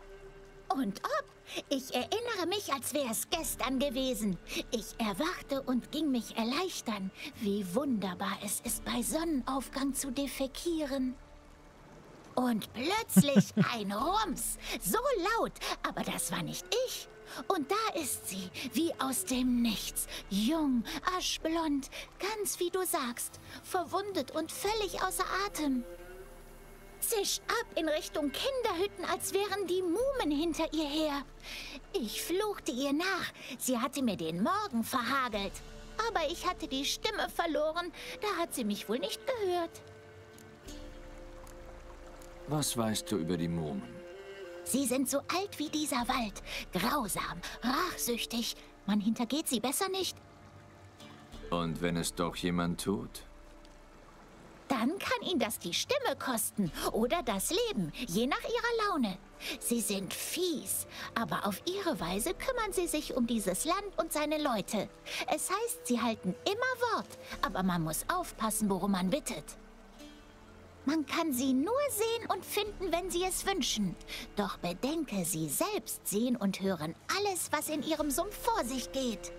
Und ob? Ich erinnere mich, als wäre es gestern gewesen. Ich erwachte und ging mich erleichtern. Wie wunderbar es ist, bei Sonnenaufgang zu defekieren. Und plötzlich [laughs] ein Rums. So laut, aber das war nicht ich. Und da ist sie, wie aus dem Nichts. Jung, aschblond, ganz wie du sagst. Verwundet und völlig außer Atem zischt ab in Richtung Kinderhütten, als wären die Mumen hinter ihr her. Ich fluchte ihr nach. Sie hatte mir den Morgen verhagelt. Aber ich hatte die Stimme verloren. Da hat sie mich wohl nicht gehört. Was weißt du über die Mumen? Sie sind so alt wie dieser Wald. Grausam, rachsüchtig. Man hintergeht sie besser nicht. Und wenn es doch jemand tut? Dann kann ihn das die Stimme kosten oder das Leben, je nach ihrer Laune. Sie sind fies, aber auf ihre Weise kümmern sie sich um dieses Land und seine Leute. Es heißt, sie halten immer Wort, aber man muss aufpassen, worum man bittet. Man kann sie nur sehen und finden, wenn sie es wünschen. Doch bedenke, sie selbst sehen und hören alles, was in ihrem Sumpf vor sich geht.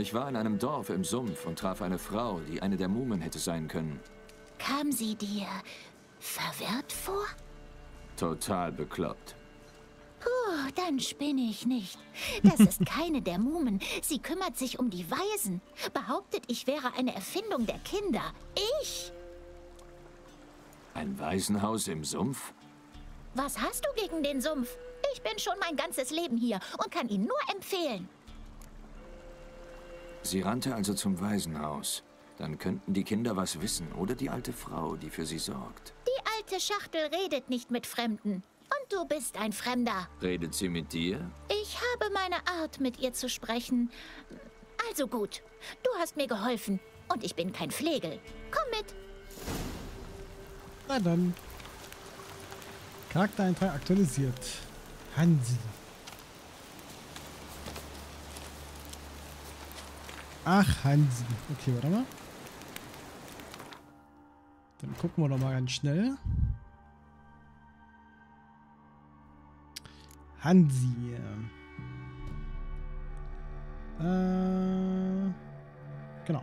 Ich war in einem Dorf im Sumpf und traf eine Frau, die eine der Mumen hätte sein können. Kam sie dir verwirrt vor? Total bekloppt. Puh, dann spinne ich nicht. Das ist [laughs] keine der Mumen. Sie kümmert sich um die Waisen. Behauptet, ich wäre eine Erfindung der Kinder. Ich? Ein Waisenhaus im Sumpf? Was hast du gegen den Sumpf? Ich bin schon mein ganzes Leben hier und kann ihn nur empfehlen. Sie rannte also zum Waisenhaus. Dann könnten die Kinder was wissen oder die alte Frau, die für sie sorgt. Die alte Schachtel redet nicht mit Fremden. Und du bist ein Fremder. Redet sie mit dir? Ich habe meine Art, mit ihr zu sprechen. Also gut, du hast mir geholfen. Und ich bin kein Flegel. Komm mit. Na dann. Charaktereintrag aktualisiert. Hansi. Ach, Hansi. Okay, warte mal. Dann gucken wir noch mal ganz schnell. Hansi. Äh, genau.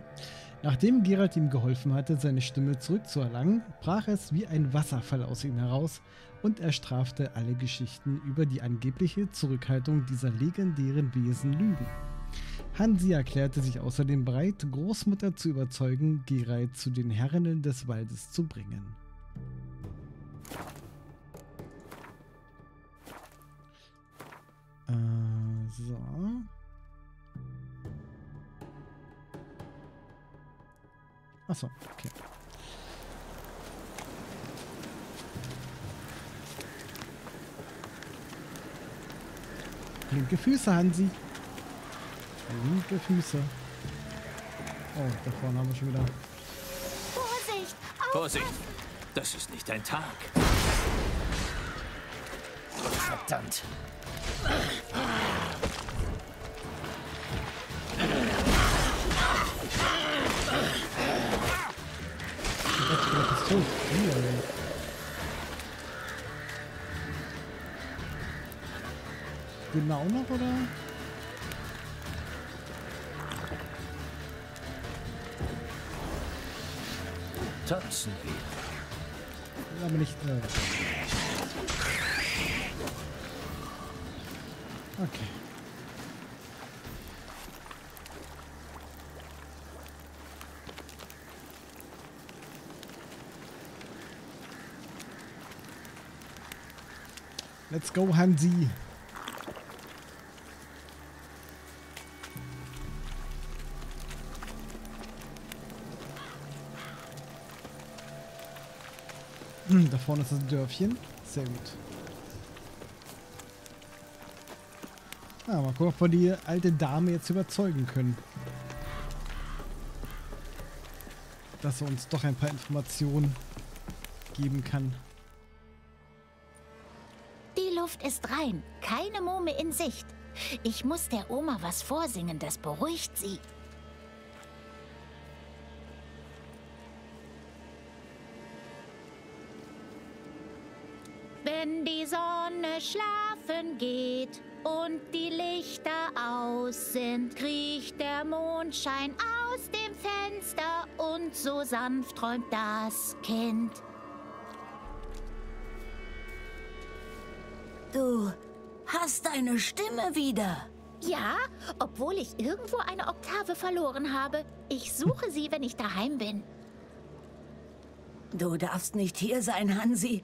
Nachdem Gerald ihm geholfen hatte, seine Stimme zurückzuerlangen, brach es wie ein Wasserfall aus ihm heraus und er strafte alle Geschichten über die angebliche Zurückhaltung dieser legendären Wesen Lügen. Hansi erklärte sich außerdem bereit, Großmutter zu überzeugen, Geralt zu den Herrinnen des Waldes zu bringen. Äh, so. Achso, okay. Linke Füße, Hansi. Linke Füße. Oh, da vorne haben wir schon wieder. Vorsicht! Vorsicht! Das ist nicht dein Tag. Verdammt. Jetzt So, hier. Genau noch, oder? Tanzen wir. Aber nicht. Äh. Okay. Let's go, Hansi. Da vorne ist das Dörfchen. Sehr gut. Ah, mal gucken, ob wir die alte Dame jetzt überzeugen können. Dass er uns doch ein paar Informationen geben kann. Die Luft ist rein, keine Mume in Sicht. Ich muss der Oma was vorsingen, das beruhigt sie. Die Sonne schlafen geht und die Lichter aus sind, kriecht der Mondschein aus dem Fenster und so sanft träumt das Kind. Du hast deine Stimme wieder. Ja, obwohl ich irgendwo eine Oktave verloren habe. Ich suche sie, wenn ich daheim bin. Du darfst nicht hier sein, Hansi.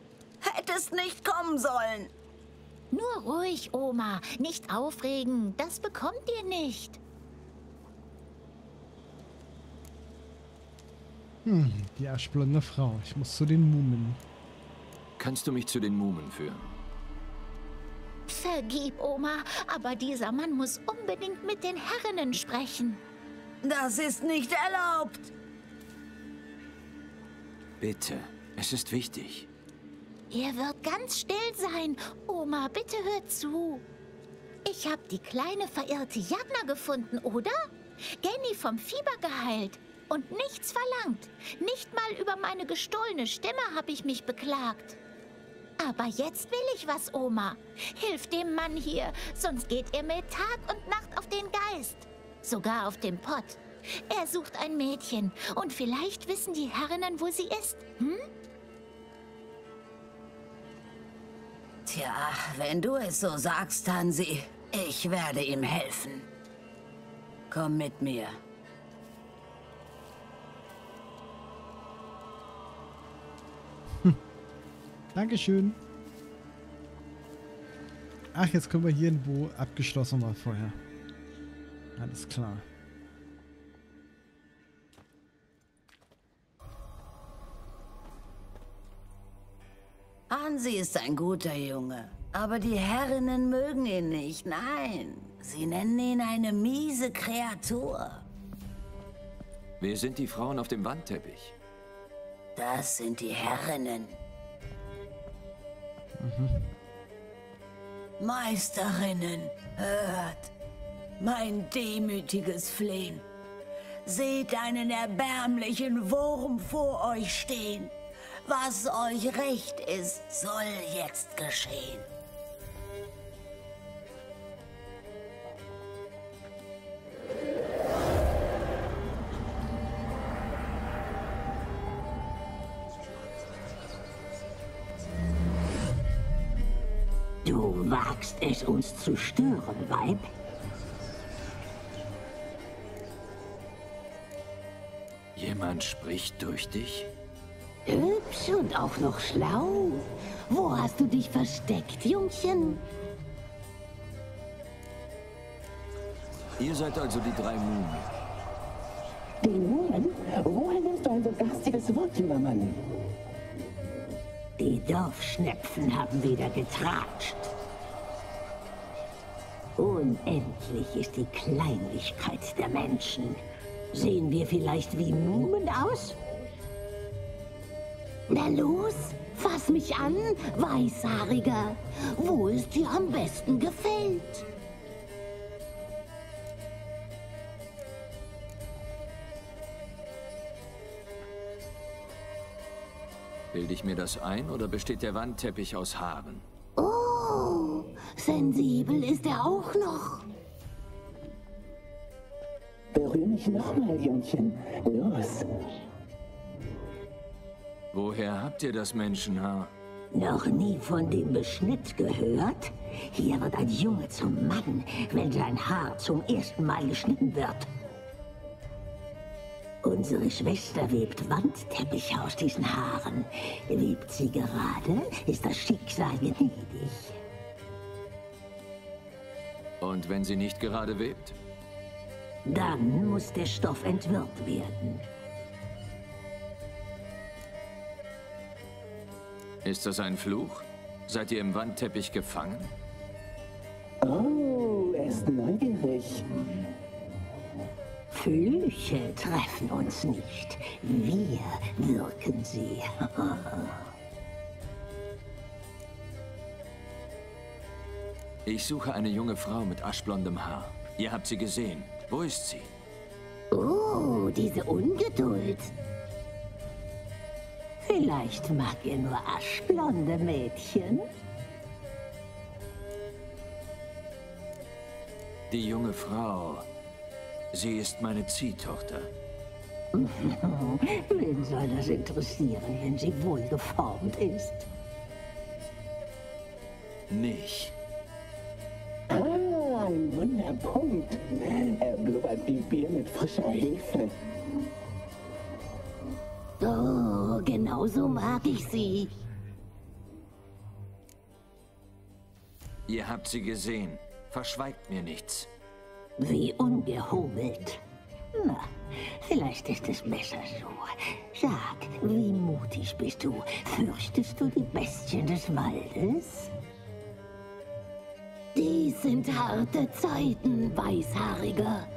Hättest nicht kommen sollen. Nur ruhig, Oma. Nicht aufregen. Das bekommt ihr nicht. Hm, die aschblonde Frau. Ich muss zu den Mumen. Kannst du mich zu den Mumen führen? Vergib, Oma, aber dieser Mann muss unbedingt mit den Herrinnen sprechen. Das ist nicht erlaubt. Bitte, es ist wichtig. Er wird ganz still sein. Oma, bitte hör zu. Ich habe die kleine verirrte Jagna gefunden, oder? Genny vom Fieber geheilt und nichts verlangt. Nicht mal über meine gestohlene Stimme habe ich mich beklagt. Aber jetzt will ich was, Oma. Hilf dem Mann hier, sonst geht er mir Tag und Nacht auf den Geist. Sogar auf den Pott. Er sucht ein Mädchen und vielleicht wissen die Herrinnen, wo sie ist. Hm? Tja, wenn du es so sagst, Hansi, ich werde ihm helfen. Komm mit mir. Dankeschön. Ach, jetzt können wir hier irgendwo abgeschlossen war vorher. Alles klar. Hansi ist ein guter Junge. Aber die Herrinnen mögen ihn nicht. Nein, sie nennen ihn eine miese Kreatur. Wer sind die Frauen auf dem Wandteppich? Das sind die Herrinnen. Meisterinnen, hört mein demütiges Flehen. Seht einen erbärmlichen Wurm vor euch stehen. Was euch recht ist, soll jetzt geschehen. Du wagst es, uns zu stören, Weib? Jemand spricht durch dich? Hübsch und auch noch schlau. Wo hast du dich versteckt, Jungchen? Ihr seid also die drei Mumen. Die Mumen? Woher nimmst du ein so garstiges Wort, junger Mann? Die Dorfschnepfen haben wieder getratscht. Unendlich ist die Kleinlichkeit der Menschen. Sehen wir vielleicht wie Mumen aus? Na los, fass mich an, Weißhaariger. Wo es dir am besten gefällt. Bilde ich mir das ein oder besteht der Wandteppich aus Haaren? Oh, sensibel ist er auch noch. Berühr mich nochmal, Jungchen. Los. Woher habt ihr das Menschenhaar? Noch nie von dem Beschnitt gehört? Hier wird ein Junge zum Mann, wenn sein Haar zum ersten Mal geschnitten wird. Unsere Schwester webt Wandteppiche aus diesen Haaren. Webt sie gerade, ist das Schicksal gnädig. Und wenn sie nicht gerade webt? Dann muss der Stoff entwirrt werden. Ist das ein Fluch? Seid ihr im Wandteppich gefangen? Oh, er ist neugierig. Flüche treffen uns nicht. Wir wirken sie. Ich suche eine junge Frau mit aschblondem Haar. Ihr habt sie gesehen. Wo ist sie? oh, diese Ungeduld. Vielleicht mag er nur aschblonde Mädchen. Die junge Frau. Sie ist meine Ziehtochter. [laughs] Wen soll das interessieren, wenn sie wohlgeformt ist? Mich. Ah, ein Wunderpunkt. Er blubbert wie Bier mit frischer Hefe. Oh, genau so mag ich sie. Ihr habt sie gesehen. Verschweigt mir nichts. Wie ungehobelt. Na, vielleicht ist es besser so. Sag, wie mutig bist du? Fürchtest du die Bestien des Waldes? Dies sind harte Zeiten, Weißhaariger.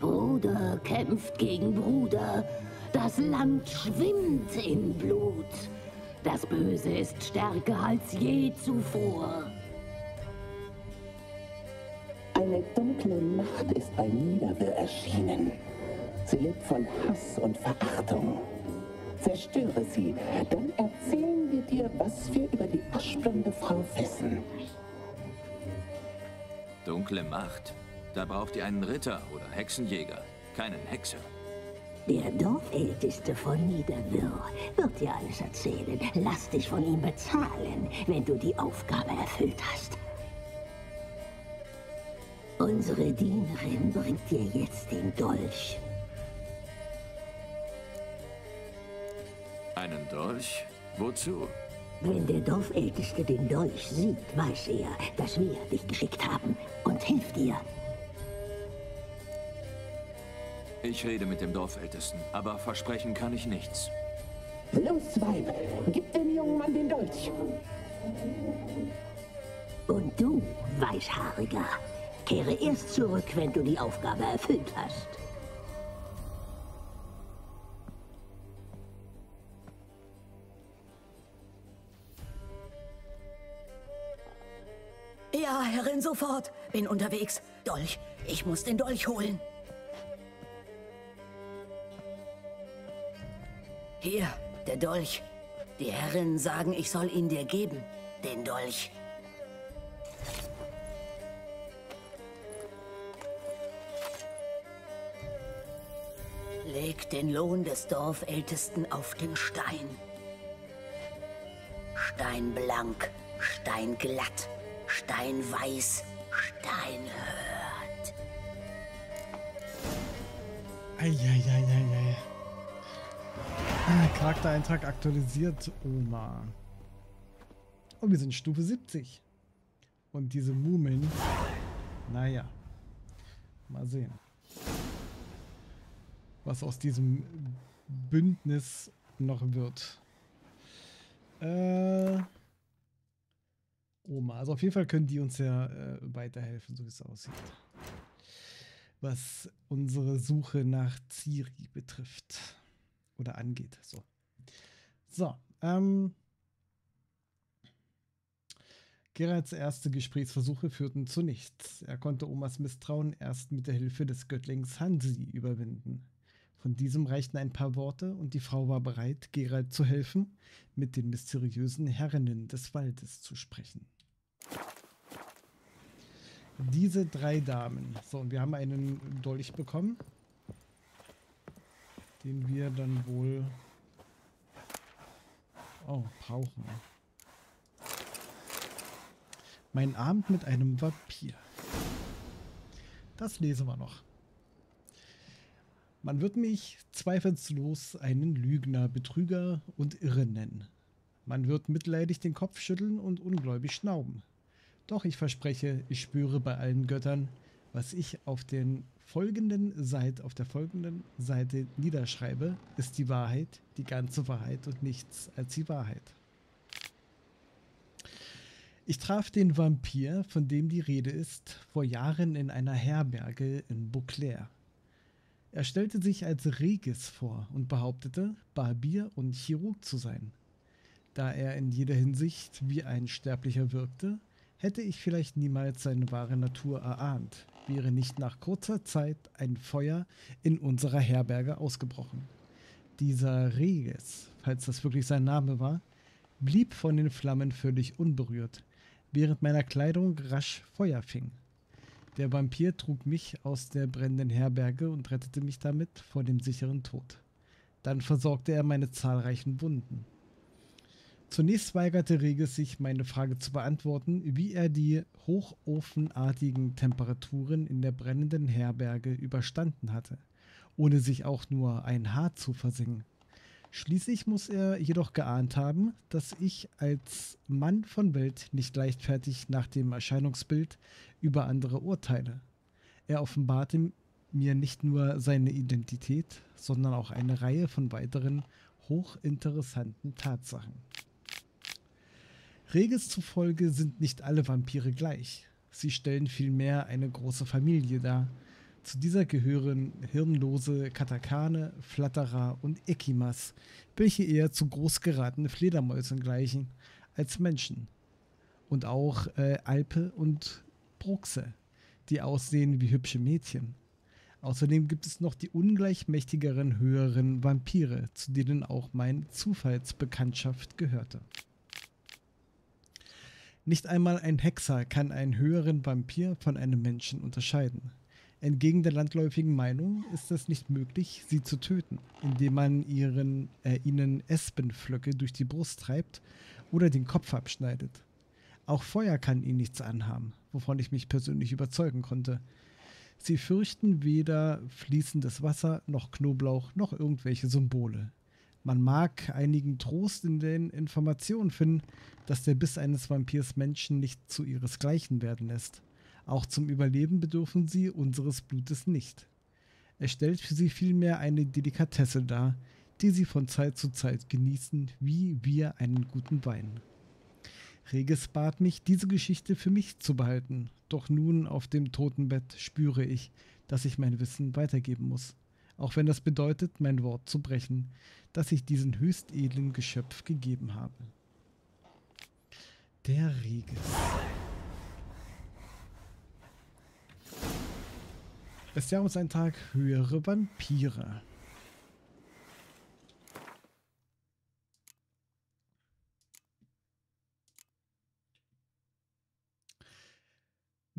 Bruder kämpft gegen Bruder. Das Land schwimmt in Blut. Das Böse ist stärker als je zuvor. Eine dunkle Macht ist bei Niederwir erschienen. Sie lebt von Hass und Verachtung. Zerstöre sie, dann erzählen wir dir, was wir über die aschblonde Frau wissen. Dunkle Macht. Da braucht ihr einen Ritter oder Hexenjäger. Keinen Hexer. Der Dorfälteste von Niederwirr wird dir alles erzählen. Lass dich von ihm bezahlen, wenn du die Aufgabe erfüllt hast. Unsere Dienerin bringt dir jetzt den Dolch. Einen Dolch? Wozu? Wenn der Dorfälteste den Dolch sieht, weiß er, dass wir dich geschickt haben und hilft dir. Ich rede mit dem Dorfältesten, aber versprechen kann ich nichts. Los, Weib, gib dem jungen Mann den Dolch. Und du, Weißhaariger, kehre erst zurück, wenn du die Aufgabe erfüllt hast. Ja, Herrin, sofort. Bin unterwegs. Dolch. Ich muss den Dolch holen. Hier, der Dolch. Die Herren sagen, ich soll ihn dir geben. Den Dolch. Leg den Lohn des Dorfältesten auf den Stein. Steinblank, steinglatt, steinweiß, steinhört. Eieieiei. Ah, Charaktereintrag aktualisiert, Oma. Und wir sind Stufe 70. Und diese Mumin, naja, mal sehen, was aus diesem Bündnis noch wird. Äh, Oma, also auf jeden Fall können die uns ja äh, weiterhelfen, so wie es aussieht. Was unsere Suche nach Ciri betrifft. Oder angeht. So. So. Ähm. Geralds erste Gesprächsversuche führten zu nichts. Er konnte Omas Misstrauen erst mit der Hilfe des Göttlings Hansi überwinden. Von diesem reichten ein paar Worte und die Frau war bereit, Gerald zu helfen, mit den mysteriösen Herrinnen des Waldes zu sprechen. Diese drei Damen. So, und wir haben einen Dolch bekommen, den wir dann wohl oh, brauchen. Mein Abend mit einem Vampir. Das lesen wir noch. Man wird mich zweifellos einen Lügner, Betrüger und Irre nennen. Man wird mitleidig den Kopf schütteln und ungläubig schnauben. Doch ich verspreche, ich spüre bei allen Göttern, was ich auf den folgenden Seite, auf der folgenden Seite niederschreibe, ist die Wahrheit, die ganze Wahrheit und nichts als die Wahrheit. Ich traf den Vampir, von dem die Rede ist, vor Jahren in einer Herberge in Beauclair. Er stellte sich als Regis vor und behauptete, Barbier und Chirurg zu sein. Da er in jeder Hinsicht wie ein Sterblicher wirkte, hätte ich vielleicht niemals seine wahre Natur erahnt, wäre nicht nach kurzer Zeit ein Feuer in unserer Herberge ausgebrochen. Dieser Regis, falls das wirklich sein Name war, blieb von den Flammen völlig unberührt, während meiner Kleidung rasch Feuer fing. Der Vampir trug mich aus der brennenden Herberge und rettete mich damit vor dem sicheren Tod. Dann versorgte er meine zahlreichen Wunden. Zunächst weigerte Regis sich, meine Frage zu beantworten, wie er die hochofenartigen Temperaturen in der brennenden Herberge überstanden hatte, ohne sich auch nur ein Haar zu versingen. Schließlich muss er jedoch geahnt haben, dass ich als Mann von Welt nicht leichtfertig nach dem Erscheinungsbild über andere urteile. Er offenbarte mir nicht nur seine Identität, sondern auch eine Reihe von weiteren hochinteressanten Tatsachen. Regis zufolge sind nicht alle Vampire gleich. Sie stellen vielmehr eine große Familie dar, zu dieser gehören hirnlose Katakane, Flatterer und Ekimas, welche eher zu groß geratene Fledermäusen gleichen als Menschen. Und auch äh, Alpe und Bruxe, die aussehen wie hübsche Mädchen. Außerdem gibt es noch die ungleich mächtigeren höheren Vampire, zu denen auch meine Zufallsbekanntschaft gehörte. Nicht einmal ein Hexer kann einen höheren Vampir von einem Menschen unterscheiden. Entgegen der landläufigen Meinung ist es nicht möglich, sie zu töten, indem man ihren, äh, ihnen Espenflöcke durch die Brust treibt oder den Kopf abschneidet. Auch Feuer kann ihnen nichts anhaben, wovon ich mich persönlich überzeugen konnte. Sie fürchten weder fließendes Wasser noch Knoblauch noch irgendwelche Symbole. Man mag einigen Trost in den Informationen finden, dass der Biss eines Vampirs Menschen nicht zu ihresgleichen werden lässt. Auch zum Überleben bedürfen sie unseres Blutes nicht. Es stellt für sie vielmehr eine Delikatesse dar, die sie von Zeit zu Zeit genießen, wie wir einen guten Wein. Regis bat mich, diese Geschichte für mich zu behalten, doch nun auf dem Totenbett spüre ich, dass ich mein Wissen weitergeben muss, auch wenn das bedeutet, mein Wort zu brechen, das ich diesem höchst edlen Geschöpf gegeben habe. Der Regis. Es ist ein Tag höhere Vampire.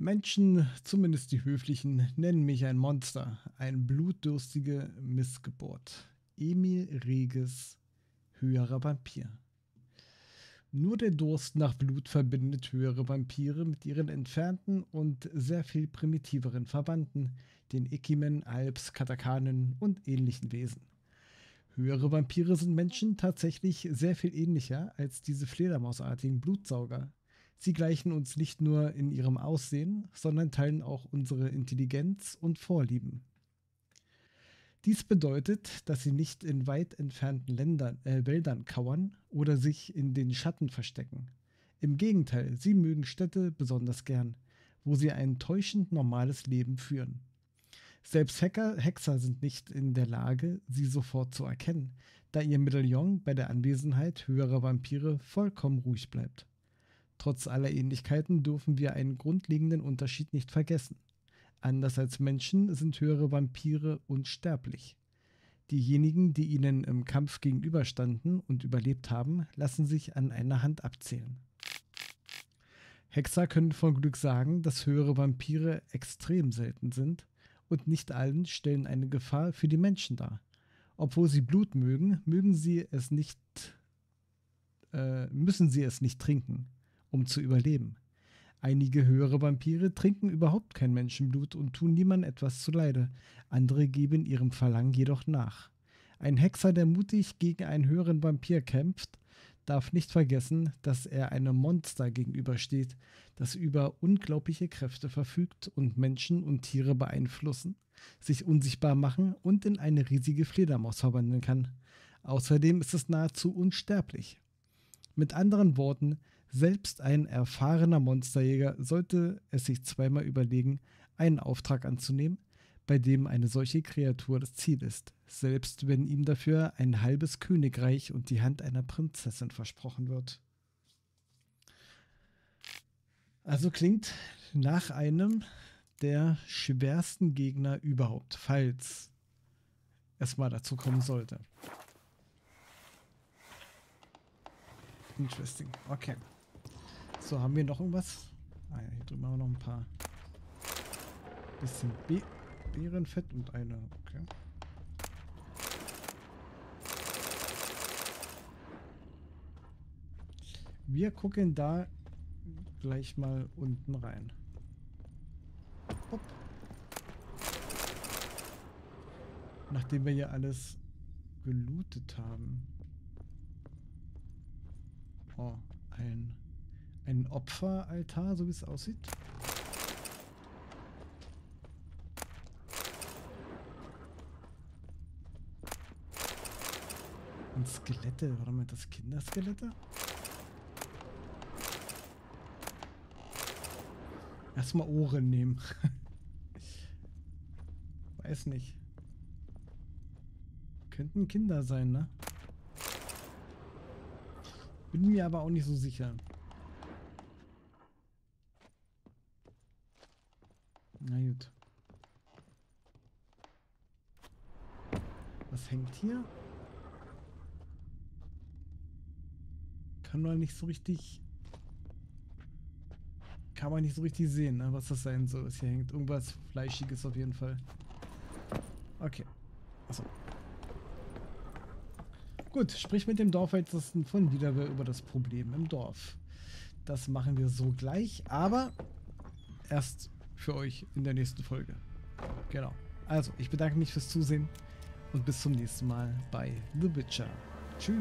Menschen, zumindest die höflichen, nennen mich ein Monster, ein blutdurstige Missgeburt. Emil Reges, höherer Vampir. Nur der Durst nach Blut verbindet höhere Vampire mit ihren entfernten und sehr viel primitiveren Verwandten, den Ikimen, Alps, Katakanen und ähnlichen Wesen. Höhere Vampire sind Menschen tatsächlich sehr viel ähnlicher als diese Fledermausartigen Blutsauger. Sie gleichen uns nicht nur in ihrem Aussehen, sondern teilen auch unsere Intelligenz und Vorlieben. Dies bedeutet, dass sie nicht in weit entfernten Ländern, äh, Wäldern kauern oder sich in den Schatten verstecken. Im Gegenteil, sie mögen Städte besonders gern, wo sie ein täuschend normales Leben führen. Selbst Hacker, Hexer sind nicht in der Lage, sie sofort zu erkennen, da ihr Medaillon bei der Anwesenheit höherer Vampire vollkommen ruhig bleibt. Trotz aller Ähnlichkeiten dürfen wir einen grundlegenden Unterschied nicht vergessen. Anders als Menschen sind höhere Vampire unsterblich. Diejenigen, die ihnen im Kampf gegenüberstanden und überlebt haben, lassen sich an einer Hand abzählen. Hexer können von Glück sagen, dass höhere Vampire extrem selten sind und nicht allen stellen eine Gefahr für die Menschen dar. Obwohl sie Blut mögen, mögen sie es nicht, äh, müssen sie es nicht trinken, um zu überleben. Einige höhere Vampire trinken überhaupt kein Menschenblut und tun niemandem etwas zuleide. Andere geben ihrem Verlangen jedoch nach. Ein Hexer, der mutig gegen einen höheren Vampir kämpft, darf nicht vergessen, dass er einem Monster gegenübersteht, das über unglaubliche Kräfte verfügt und Menschen und Tiere beeinflussen, sich unsichtbar machen und in eine riesige Fledermaus verwandeln kann. Außerdem ist es nahezu unsterblich. Mit anderen Worten, selbst ein erfahrener Monsterjäger sollte es sich zweimal überlegen, einen Auftrag anzunehmen, bei dem eine solche Kreatur das Ziel ist, selbst wenn ihm dafür ein halbes Königreich und die Hand einer Prinzessin versprochen wird. Also klingt nach einem der schwersten Gegner überhaupt, falls es mal dazu kommen sollte. Interesting. Okay. So, haben wir noch irgendwas? Ah ja, hier drüben haben wir noch ein paar. Bisschen Be Beerenfett und eine. Okay. Wir gucken da gleich mal unten rein. Hopp. Nachdem wir hier alles gelootet haben. Oh, ein ein Opferaltar, so wie es aussieht. Und Skelette, oder meint das Kinderskelette? Erstmal Ohren nehmen. [laughs] Weiß nicht. Könnten Kinder sein, ne? Bin mir aber auch nicht so sicher. Na gut. Was hängt hier? Kann man nicht so richtig... Kann man nicht so richtig sehen, ne, was das sein soll, was hier hängt. Irgendwas Fleischiges auf jeden Fall. Okay. Achso. Gut, sprich mit dem Dorfältesten von Wiederwehr über das Problem im Dorf. Das machen wir so gleich, aber erst für euch in der nächsten Folge. Genau. Also, ich bedanke mich fürs Zusehen und bis zum nächsten Mal bei The Witcher. Tschüss.